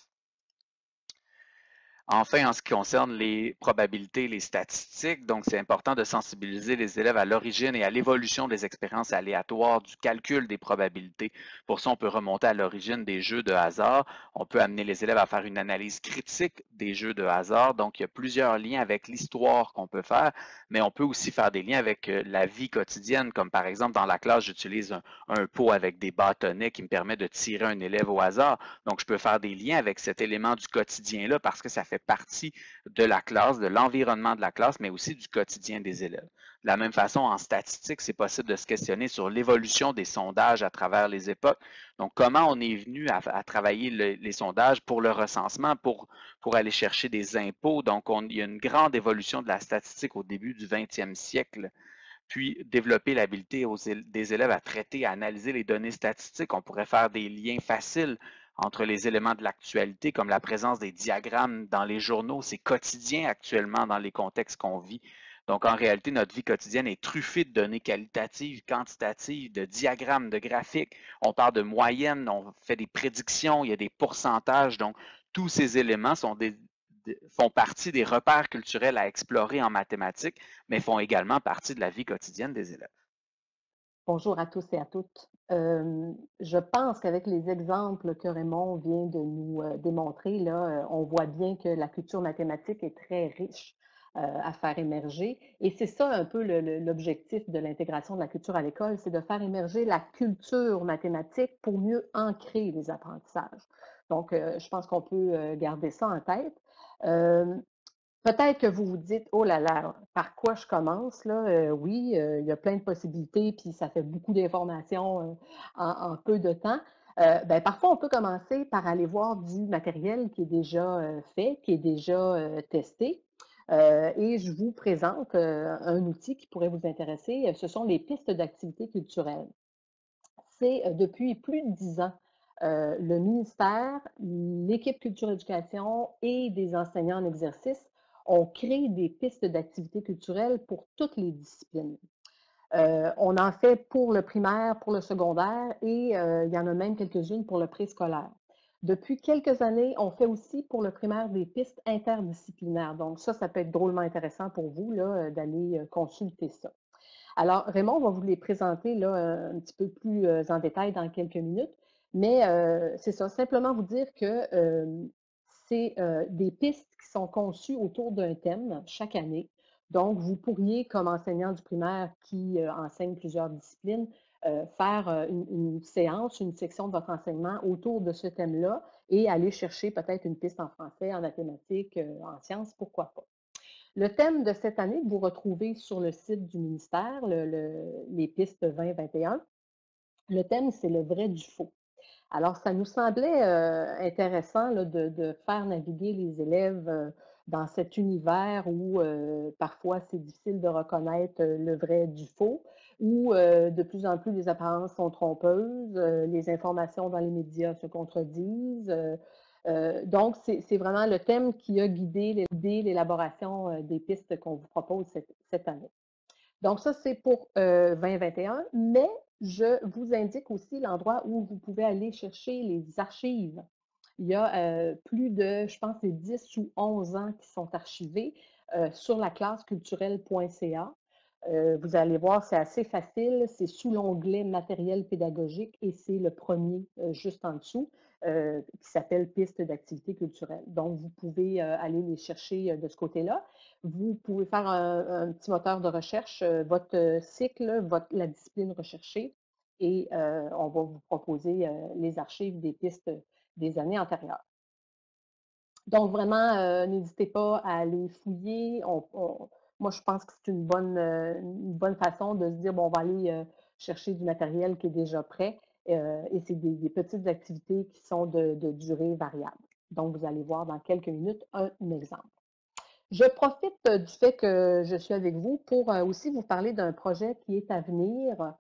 Enfin, en ce qui concerne les probabilités, les statistiques, donc c'est important de sensibiliser les élèves à l'origine et à l'évolution des expériences aléatoires du calcul des probabilités. Pour ça, on peut remonter à l'origine des jeux de hasard. On peut amener les élèves à faire une analyse critique des jeux de hasard. Donc, il y a plusieurs liens avec l'histoire qu'on peut faire, mais on peut aussi faire des liens avec euh, la vie quotidienne, comme par exemple dans la classe, j'utilise un, un pot avec des bâtonnets qui me permet de tirer un élève au hasard. Donc, je peux faire des liens avec cet élément du quotidien-là parce que ça fait partie de la classe, de l'environnement de la classe, mais aussi du quotidien des élèves. De la même façon, en statistique, c'est possible de se questionner sur l'évolution des sondages à travers les époques. Donc, comment on est venu à, travailler les sondages pour le recensement, pour, pour aller chercher des impôts? Donc, on, il y a une grande évolution de la statistique au début du 20e siècle puis développer l'habileté des élèves à traiter, à analyser les données statistiques. On pourrait faire des liens faciles entre les éléments de l'actualité, comme la présence des diagrammes dans les journaux. C'est quotidien actuellement dans les contextes qu'on vit. Donc, en réalité, notre vie quotidienne est truffée de données qualitatives, quantitatives, de diagrammes, de graphiques. On parle de moyenne, on fait des prédictions, il y a des pourcentages. Donc, tous ces éléments font partie des repères culturels à explorer en mathématiques, mais font également partie de la vie quotidienne des élèves. Bonjour à tous et à toutes. Je pense qu'avec les exemples que Raymond vient de nous démontrer, là, on voit bien que la culture mathématique est très riche à faire émerger. Et c'est ça un peu l'objectif de l'intégration de la culture à l'école, c'est de faire émerger la culture mathématique pour mieux ancrer les apprentissages. Donc, je pense qu'on peut garder ça en tête. Peut-être que vous vous dites, oh là là, par quoi je commence? Là? oui, il y a plein de possibilités, puis ça fait beaucoup d'informations en, peu de temps. ben, parfois, on peut commencer par aller voir du matériel qui est déjà fait, qui est déjà testé. et je vous présente un outil qui pourrait vous intéresser. Ce sont les pistes d'activité culturelle. C'est depuis plus de dix ans le ministère, l'équipe culture-éducation et des enseignants en exercice ont créé des pistes d'activité culturelle pour toutes les disciplines. on en fait pour le primaire, pour le secondaire et il y en a même quelques-unes pour le préscolaire. Depuis quelques années, on fait aussi pour le primaire des pistes interdisciplinaires. Donc ça, ça peut être drôlement intéressant pour vous d'aller consulter ça. Alors, Raymond va vous les présenter un petit peu plus en détail dans quelques minutes. Mais c'est ça, simplement vous dire que c'est des pistes qui sont conçues autour d'un thème chaque année. Donc, vous pourriez, comme enseignant du primaire qui enseigne plusieurs disciplines, faire une, séance, une section de votre enseignement autour de ce thème-là et aller chercher peut-être une piste en français, en mathématiques, en sciences, pourquoi pas. Le thème de cette année vous retrouvez sur le site du ministère, les pistes 2021. Le thème, c'est le vrai du faux. Alors, ça nous semblait intéressant de, faire naviguer les élèves dans cet univers où parfois c'est difficile de reconnaître le vrai du faux, où de plus en plus les apparences sont trompeuses, les informations dans les médias se contredisent. donc, c'est vraiment le thème qui a guidé l'élaboration des pistes qu'on vous propose cette, année. Donc, ça, c'est pour 2021, mais je vous indique aussi l'endroit où vous pouvez aller chercher les archives. Il y a plus de, je pense, 10 ou 11 ans qui sont archivés sur la classe culturelle.ca. vous allez voir, c'est assez facile. C'est sous l'onglet matériel pédagogique et c'est le premier juste en dessous qui s'appelle piste d'activité culturelle. Donc, vous pouvez aller les chercher de ce côté-là. Vous pouvez faire un, petit moteur de recherche, votre cycle, votre, la discipline recherchée, et on va vous proposer les archives des pistes des années antérieures. Donc, vraiment, n'hésitez pas à aller fouiller. moi, je pense que c'est une bonne, une bonne façon de se dire, bon, on va aller chercher du matériel qui est déjà prêt. Et c'est des, petites activités qui sont de, durée variable. Donc, vous allez voir dans quelques minutes un exemple. Je profite du fait que je suis avec vous pour aussi vous parler d'un projet qui est à venir,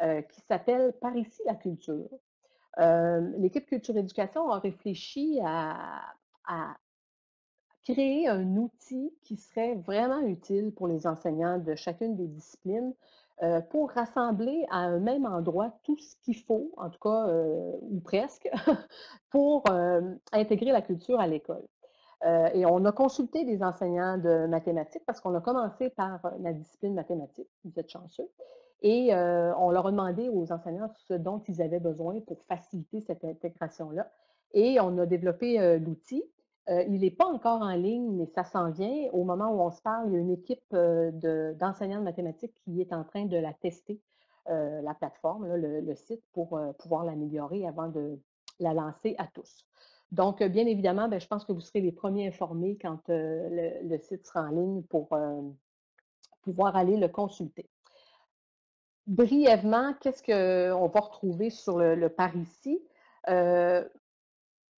qui s'appelle Par ici la culture. L'équipe Culture-Éducation a réfléchi à, créer un outil qui serait vraiment utile pour les enseignants de chacune des disciplines pour rassembler à un même endroit tout ce qu'il faut, en tout cas, ou presque, pour intégrer la culture à l'école. et on a consulté des enseignants de mathématiques parce qu'on a commencé par la discipline mathématique, vous êtes chanceux, et on leur a demandé aux enseignants ce dont ils avaient besoin pour faciliter cette intégration-là. Et on a développé l'outil. Il n'est pas encore en ligne, mais ça s'en vient. Au moment où on se parle, il y a une équipe d'enseignants de, mathématiques qui est en train de la tester, la plateforme, le, site, pour pouvoir l'améliorer avant de la lancer à tous. Donc, bien évidemment, ben, je pense que vous serez les premiers informés quand le, site sera en ligne pour pouvoir aller le consulter brièvement, qu'est-ce qu'on va retrouver sur le, par ici? Euh,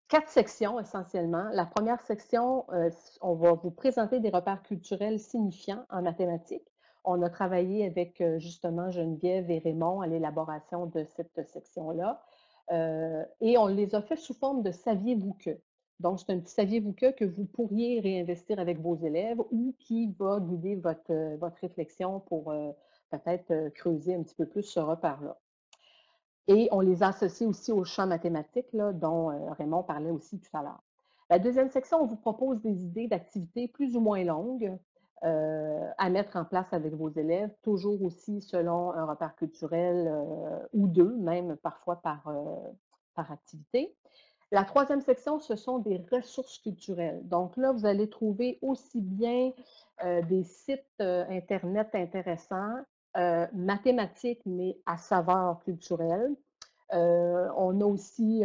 quatre sections essentiellement. La première section, euh, on va vous présenter des repères culturels signifiants en mathématiques. On a travaillé avec euh, justement Geneviève et Raymond à l'élaboration de cette section-là. et on les a fait sous forme de saviez-vous que. Donc, c'est un petit saviez-vous que que vous pourriez réinvestir avec vos élèves ou qui va guider votre, votre réflexion pour peut-être creuser un petit peu plus ce repère-là. Et on les associe aussi au champ mathématique, dont Raymond parlait aussi tout à l'heure. La deuxième section, on vous propose des idées d'activités plus ou moins longues à mettre en place avec vos élèves, toujours aussi selon un repère culturel ou deux, même parfois par, par activité. La troisième section, ce sont des ressources culturelles. Donc là, vous allez trouver aussi bien des sites Internet intéressants, mathématiques, mais à saveur culturelle. on a aussi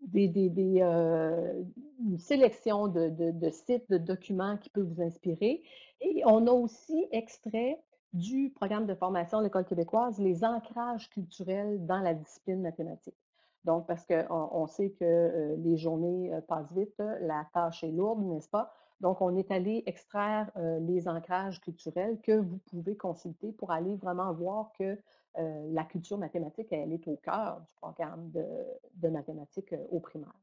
des, une sélection de, sites, de documents qui peuvent vous inspirer. Et on a aussi extrait du programme de formation de l'École québécoise les ancrages culturels dans la discipline mathématique. Donc, parce qu'on on sait que les journées passent vite, la tâche est lourde, n'est-ce pas? Donc, on est allé extraire les ancrages culturels que vous pouvez consulter pour aller vraiment voir que la culture mathématique, elle est au cœur du programme de, mathématiques au primaire.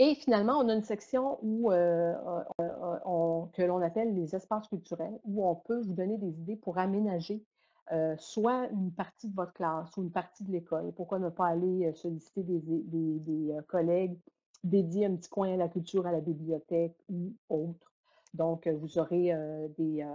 Et finalement, on a une section où, que l'on appelle les espaces culturels, où on peut vous donner des idées pour aménager soit une partie de votre classe ou une partie de l'école. Pourquoi ne pas aller solliciter des, collègues dédiés un petit coin à la culture, à la bibliothèque ou autre. Donc, vous aurez, des,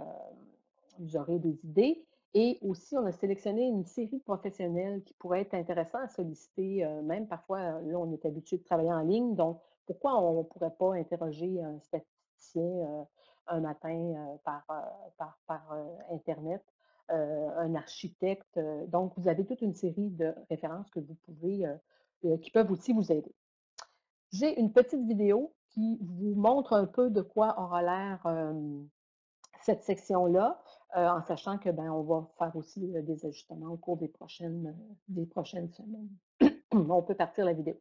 vous aurez des idées. Et aussi, on a sélectionné une série de professionnels qui pourraient être intéressants à solliciter, même parfois, là, on est habitué de travailler en ligne, donc pourquoi on ne pourrait pas interroger un statisticien un matin par, par, par Internet, un architecte. donc, vous avez toute une série de références que vous pouvez, qui peuvent aussi vous aider. J'ai une petite vidéo qui vous montre un peu de quoi aura l'air cette section-là, en sachant que ben, on va faire aussi des ajustements au cours des prochaines, des prochaines semaines. on peut partir la vidéo.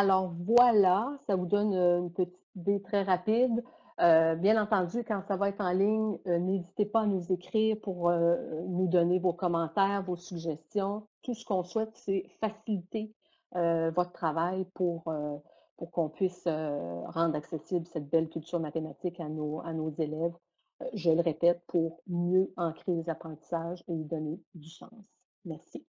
Alors voilà, ça vous donne une petite idée très rapide. bien entendu, quand ça va être en ligne, n'hésitez pas à nous écrire pour nous donner vos commentaires, vos suggestions. Tout ce qu'on souhaite, c'est faciliter votre travail pour, qu'on puisse rendre accessible cette belle culture mathématique à nos, à nos élèves. je le répète, pour mieux ancrer les apprentissages et y donner du sens. Merci.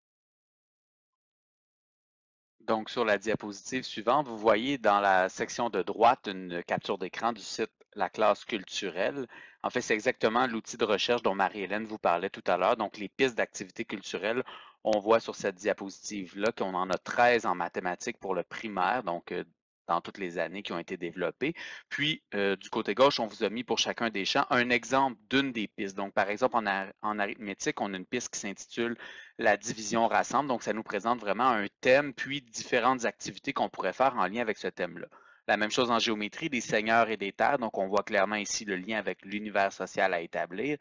Donc, sur la diapositive suivante, vous voyez dans la section de droite une capture d'écran du site La classe culturelle. En fait, c'est exactement l'outil de recherche dont Marie-Hélène vous parlait tout à l'heure. Donc, les pistes d'activité culturelle, on voit sur cette diapositive-là qu'on en a 13 en mathématiques pour le primaire, donc euh, dans toutes les années qui ont été développées. Puis, euh, du côté gauche, on vous a mis pour chacun des champs un exemple d'une des pistes. Donc, par exemple, en, arithmétique, on a une piste qui s'intitule La division rassemble. Donc, ça nous présente vraiment un thème, puis différentes activités qu'on pourrait faire en lien avec ce thème-là. La même chose en géométrie, des seigneurs et des terres. Donc, on voit clairement ici le lien avec l'univers social à établir.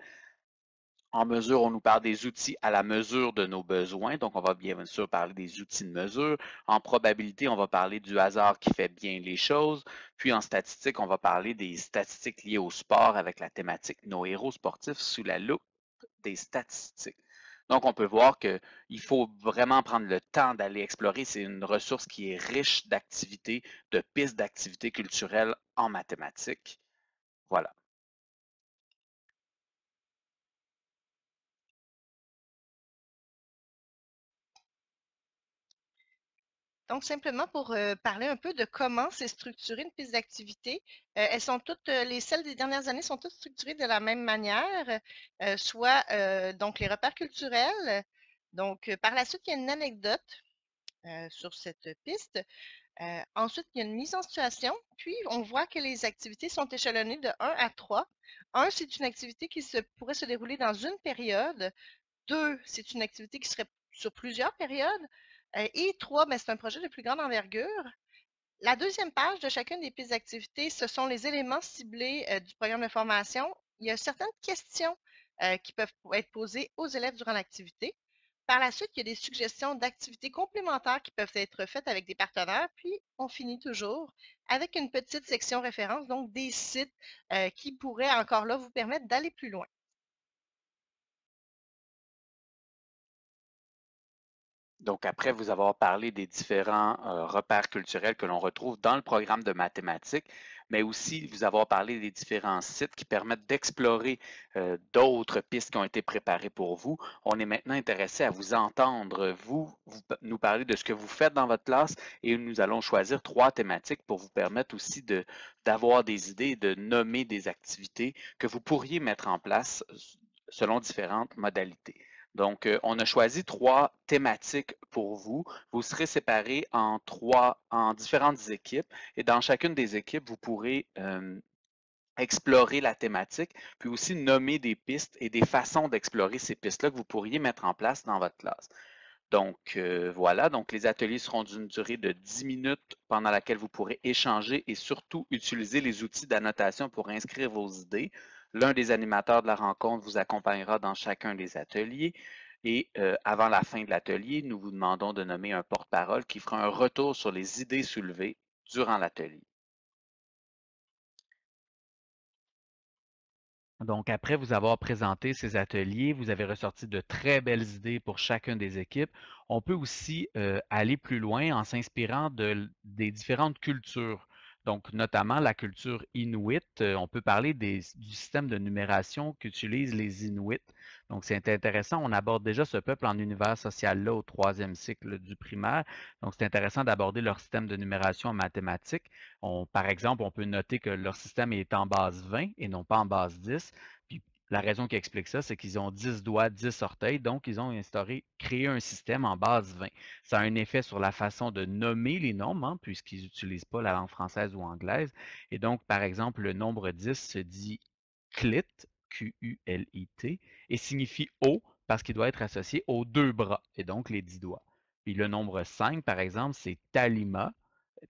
En mesure, on nous parle des outils à la mesure de nos besoins. Donc, on va bien sûr parler des outils de mesure. En probabilité, on va parler du hasard qui fait bien les choses. Puis en statistique, on va parler des statistiques liées au sport avec la thématique Nos héros sportifs sous la loupe des statistiques. Donc, on peut voir qu'il faut vraiment prendre le temps d'aller explorer. C'est une ressource qui est riche d'activités, de pistes d'activités culturelles en mathématiques. Voilà. Donc, simplement pour euh, parler un peu de comment c'est structuré une piste d'activité, euh, elles sont toutes, euh, les celles des dernières années sont toutes structurées de la même manière, soit donc les repères culturels. Donc, par la suite, il y a une anecdote sur cette piste. ensuite, il y a une mise en situation, puis on voit que les activités sont échelonnées de 1 à 3. 1, c'est une activité qui pourrait se dérouler dans une période. 2, c'est une activité qui serait sur plusieurs périodes. Et 3, ben, c'est un projet de plus grande envergure. La deuxième page de chacune des pistes d'activité, ce sont les éléments ciblés du programme de formation. Il y a certaines questions qui peuvent être posées aux élèves durant l'activité. Par la suite, il y a des suggestions d'activités complémentaires qui peuvent être faites avec des partenaires. Puis, on finit toujours avec une petite section référence, donc des sites qui pourraient encore là vous permettre d'aller plus loin. Donc, après vous avoir parlé des différents euh, repères culturels que l'on retrouve dans le programme de mathématiques, mais aussi vous avoir parlé des différents sites qui permettent d'explorer euh, d'autres pistes qui ont été préparées pour vous, on est maintenant intéressé à vous entendre, vous, nous parler de ce que vous faites dans votre classe et nous allons choisir trois thématiques pour vous permettre aussi d'avoir des idées, de nommer des activités que vous pourriez mettre en place selon différentes modalités. Donc, euh, on a choisi trois thématiques pour vous. Vous serez séparés en trois, en différentes équipes. Et dans chacune des équipes, vous pourrez euh, explorer la thématique, puis aussi nommer des pistes et des façons d'explorer ces pistes-là que vous pourriez mettre en place dans votre classe. Donc euh, voilà, donc les ateliers seront d'une durée de 10 minutes pendant laquelle vous pourrez échanger et surtout utiliser les outils d'annotation pour inscrire vos idées. L'un des animateurs de la rencontre vous accompagnera dans chacun des ateliers. Et euh, avant la fin de l'atelier, nous vous demandons de nommer un porte-parole qui fera un retour sur les idées soulevées durant l'atelier. Donc, après vous avoir présenté ces ateliers, vous avez ressorti de très belles idées pour chacune des équipes. On peut aussi euh, aller plus loin en s'inspirant de, des différentes cultures donc, notamment la culture inuit. Euh, on peut parler du système de numération qu'utilisent les Inuits. Donc, c'est intéressant. On aborde déjà ce peuple en univers social-là au troisième cycle du primaire. Donc, c'est intéressant d'aborder leur système de numération en mathématiques. par exemple, on peut noter que leur système est en base 20 et non pas en base 10. La raison qui explique ça, c'est qu'ils ont 10 doigts, 10 orteils, donc ils ont instauré, créé un système en base 20. Ça a un effet sur la façon de nommer les nombres, hein, puisqu'ils n'utilisent pas la langue française ou anglaise. Et donc, par exemple, le nombre 10 se dit clit, Q-U-L-I-T, et signifie haut parce qu'il doit être associé aux deux bras, et donc les 10 doigts. Puis le nombre 5, par exemple, c'est Talima,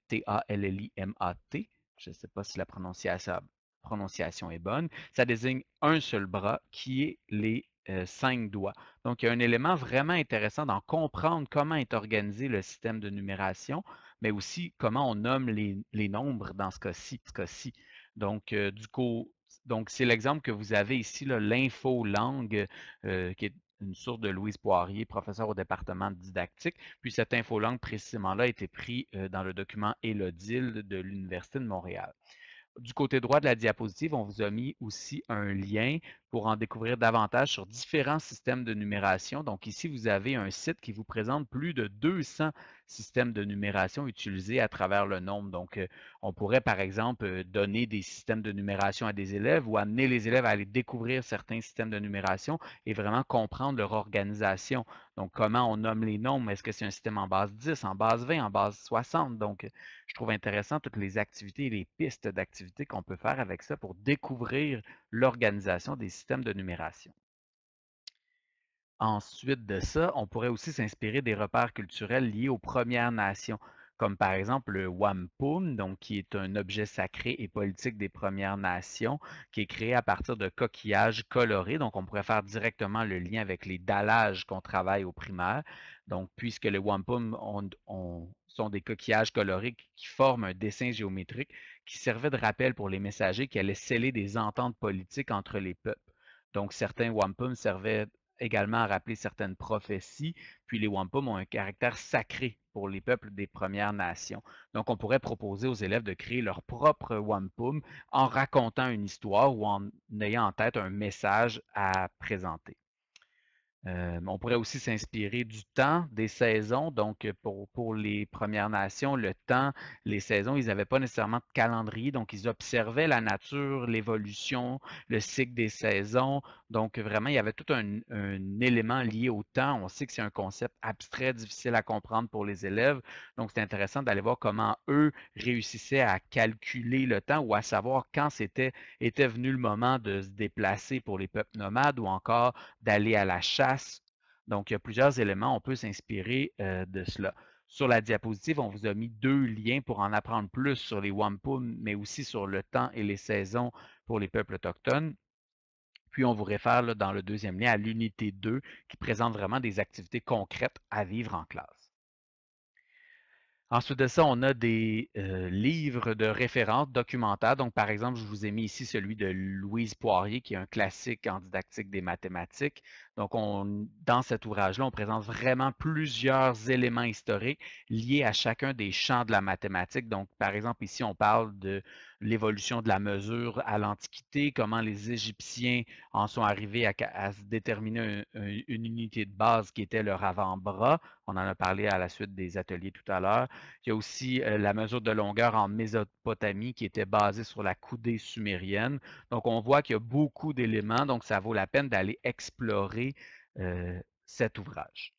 T-A-L-L-I-M-A-T. Je ne sais pas si la prononciation prononciation est bonne, ça désigne un seul bras qui est les euh, cinq doigts. Donc, il y a un élément vraiment intéressant d'en comprendre comment est organisé le système de numération, mais aussi comment on nomme les, nombres dans ce cas-ci. Cas donc, euh, du coup, donc c'est l'exemple que vous avez ici, l'info-langue, euh, qui est une source de Louise Poirier, professeur au département de didactique. Puis cette infolangue précisément-là a été pris dans le document Elodil de l'Université de Montréal. Du côté droit de la diapositive, on vous a mis aussi un lien pour en découvrir davantage sur différents systèmes de numération. Donc ici, vous avez un site qui vous présente plus de 200 systèmes de numération utilisés à travers le nombre. Donc, euh, on pourrait, par exemple, euh, donner des systèmes de numération à des élèves ou amener les élèves à aller découvrir certains systèmes de numération et vraiment comprendre leur organisation. Donc, comment on nomme les nombres? Est-ce que c'est un système en base 10, en base 20, en base 60? Donc, je trouve intéressant toutes les activités et les pistes d'activités qu'on peut faire avec ça pour découvrir l'organisation des systèmes de numération. Ensuite de ça, on pourrait aussi s'inspirer des repères culturels liés aux Premières Nations, comme par exemple le wampum, donc qui est un objet sacré et politique des Premières Nations, qui est créé à partir de coquillages colorés. Donc, on pourrait faire directement le lien avec les dallages qu'on travaille au primaire. Donc, puisque les wampum sont des coquillages colorés qui forment un dessin géométrique qui servait de rappel pour les messagers qui allaient sceller des ententes politiques entre les peuples. Donc, certains wampum servaient également à rappeler certaines prophéties, puis les wampum ont un caractère sacré pour les peuples des Premières Nations. Donc, on pourrait proposer aux élèves de créer leur propre wampum en racontant une histoire ou en ayant en tête un message à présenter. On pourrait aussi s'inspirer du temps, des saisons. Donc, pour, pour les Premières Nations, le temps, les saisons, ils n'avaient pas nécessairement de calendrier. Donc, ils observaient la nature, l'évolution, le cycle des saisons. Donc, vraiment, il y avait tout un, un élément lié au temps. On sait que c'est un concept abstrait, difficile à comprendre pour les élèves. Donc, c'est intéressant d'aller voir comment eux réussissaient à calculer le temps ou à savoir quand c'était était venu le moment de se déplacer pour les peuples nomades ou encore d'aller à la chasse. Donc, il y a plusieurs éléments, on peut s'inspirer de cela. Sur la diapositive, on vous a mis deux liens pour en apprendre plus sur les wampum, mais aussi sur le temps et les saisons pour les peuples autochtones. Puis on vous réfère dans le deuxième lien à l'unité 2 qui présente vraiment des activités concrètes à vivre en classe. Ensuite de ça, on a des livres de référence documentaires. Donc, par exemple, je vous ai mis ici celui de Louise Poirier, qui est un classique en didactique des mathématiques. Donc, on, dans cet ouvrage-là, on présente vraiment plusieurs éléments historiques liés à chacun des champs de la mathématique. Donc, par exemple, ici, on parle de l'évolution de la mesure à l'Antiquité, comment les Égyptiens en sont arrivés à, déterminer une unité de base qui était leur avant-bras. On en a parlé à la suite des ateliers tout à l'heure. Il y a aussi euh, la mesure de longueur en Mésopotamie qui était basée sur la coudée sumérienne. Donc, on voit qu'il y a beaucoup d'éléments, donc ça vaut la peine d'aller explorer cet ouvrage.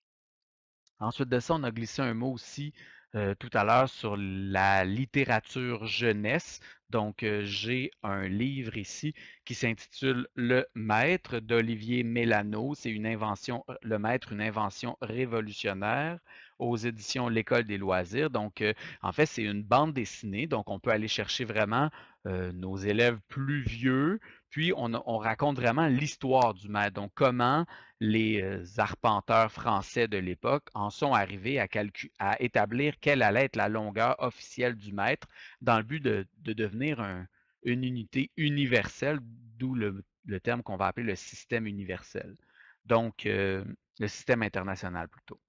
Ensuite de ça, on a glissé un mot aussi tout à l'heure sur la littérature jeunesse. Donc, j'ai un livre ici qui s'intitule Le Maître d'Olivier Mélano. C'est une invention, Le Maître, une invention révolutionnaire aux éditions L'École des loisirs. Donc, en fait, c'est une bande dessinée. Donc, on peut aller chercher vraiment nos élèves plus vieux, puis on, raconte vraiment l'histoire du maître. Donc, comment les arpenteurs français de l'époque en sont arrivés à, établir quelle allait être la longueur officielle du mètre dans le but de, devenir une unité universelle, d'où le, terme qu'on va appeler le système universel. Donc, le système international plutôt.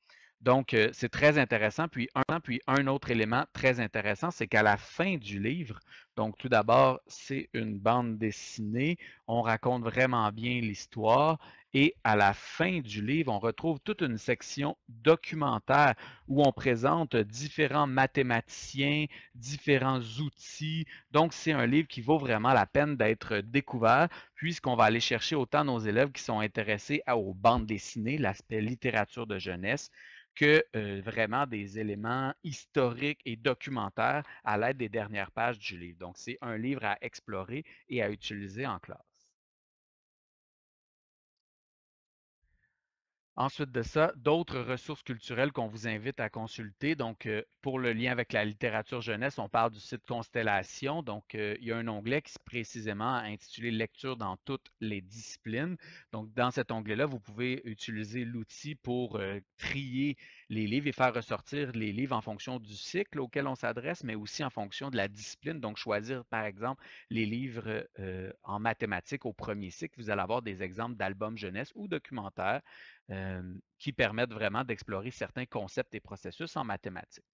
Donc, c'est très intéressant. Puis un, puis un autre élément très intéressant, c'est qu'à la fin du livre, donc tout d'abord, c'est une bande dessinée. On raconte vraiment bien l'histoire. Et à la fin du livre, on retrouve toute une section documentaire où on présente différents mathématiciens, différents outils. Donc, c'est un livre qui vaut vraiment la peine d'être découvert, puisqu'on va aller chercher autant nos élèves qui sont intéressés aux bandes dessinées, l'aspect littérature de jeunesse, que vraiment des éléments historiques et documentaires à l'aide des dernières pages du livre. Donc, c'est un livre à explorer et à utiliser en classe. Ensuite de ça, d'autres ressources culturelles qu'on vous invite à consulter. Donc, pour le lien avec la littérature jeunesse, on parle du site Constellation. Donc, il y a un onglet qui est précisément intitulé Lecture dans toutes les disciplines. Donc, dans cet onglet-là, vous pouvez utiliser l'outil pour trier les livres et faire ressortir les livres en fonction du cycle auquel on s'adresse, mais aussi en fonction de la discipline. Donc, choisir, par exemple, les livres en mathématiques au premier cycle. Vous allez avoir des exemples d'albums jeunesse ou documentaires qui permettent vraiment d'explorer certains concepts et processus en mathématiques.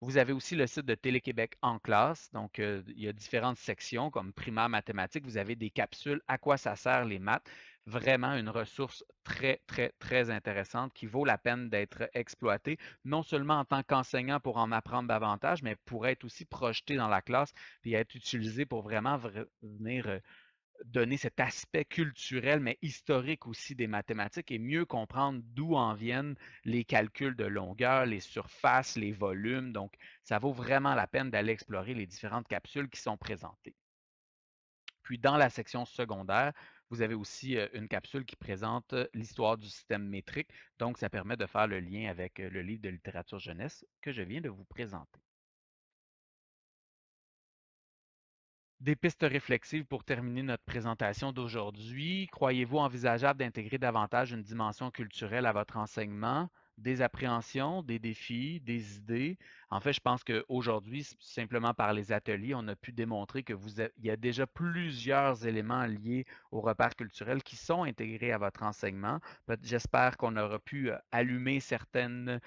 Vous avez aussi le site de Télé-Québec en classe. Donc, il y a différentes sections comme primaire mathématiques. Vous avez des capsules à quoi ça sert les maths. Vraiment une ressource très, très, très intéressante qui vaut la peine d'être exploitée, non seulement en tant qu'enseignant pour en apprendre davantage, mais pour être aussi projeté dans la classe et être utilisé pour vraiment venir donner cet aspect culturel, mais historique aussi des mathématiques et mieux comprendre d'où en viennent les calculs de longueur, les surfaces, les volumes. Donc, ça vaut vraiment la peine d'aller explorer les différentes capsules qui sont présentées. Puis, dans la section secondaire, vous avez aussi une capsule qui présente l'histoire du système métrique. Donc, ça permet de faire le lien avec le livre de littérature jeunesse que je viens de vous présenter. Des pistes réflexives pour terminer notre présentation d'aujourd'hui? Croyez-vous envisageable d'intégrer davantage une dimension culturelle à votre enseignement? Des appréhensions, des défis, des idées. En fait, je pense qu'aujourd'hui, simplement par les ateliers, on a pu démontrer que vous il y a déjà plusieurs éléments liés au repères culturel qui sont intégrés à votre enseignement. J'espère qu'on aura pu allumer certaines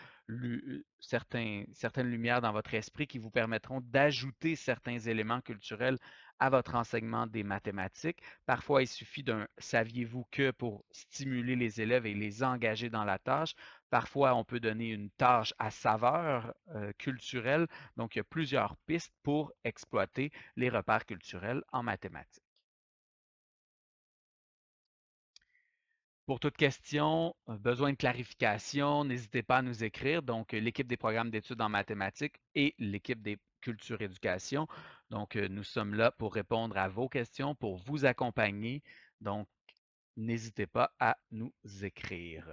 certaines lumières dans votre esprit qui vous permettront d'ajouter certains éléments culturels à votre enseignement des mathématiques. Parfois, il suffit d'un saviez-vous que pour stimuler les élèves et les engager dans la tâche? Parfois, on peut donner une tâche à saveur euh, culturelle. Donc, il y a plusieurs pistes pour exploiter les repères culturels en mathématiques. Pour toute question, euh, besoin de clarification, n'hésitez pas à nous écrire. Donc, l'équipe des programmes d'études en mathématiques et l'équipe des cultures éducation. Donc, euh, nous sommes là pour répondre à vos questions, pour vous accompagner. Donc, n'hésitez pas à nous écrire.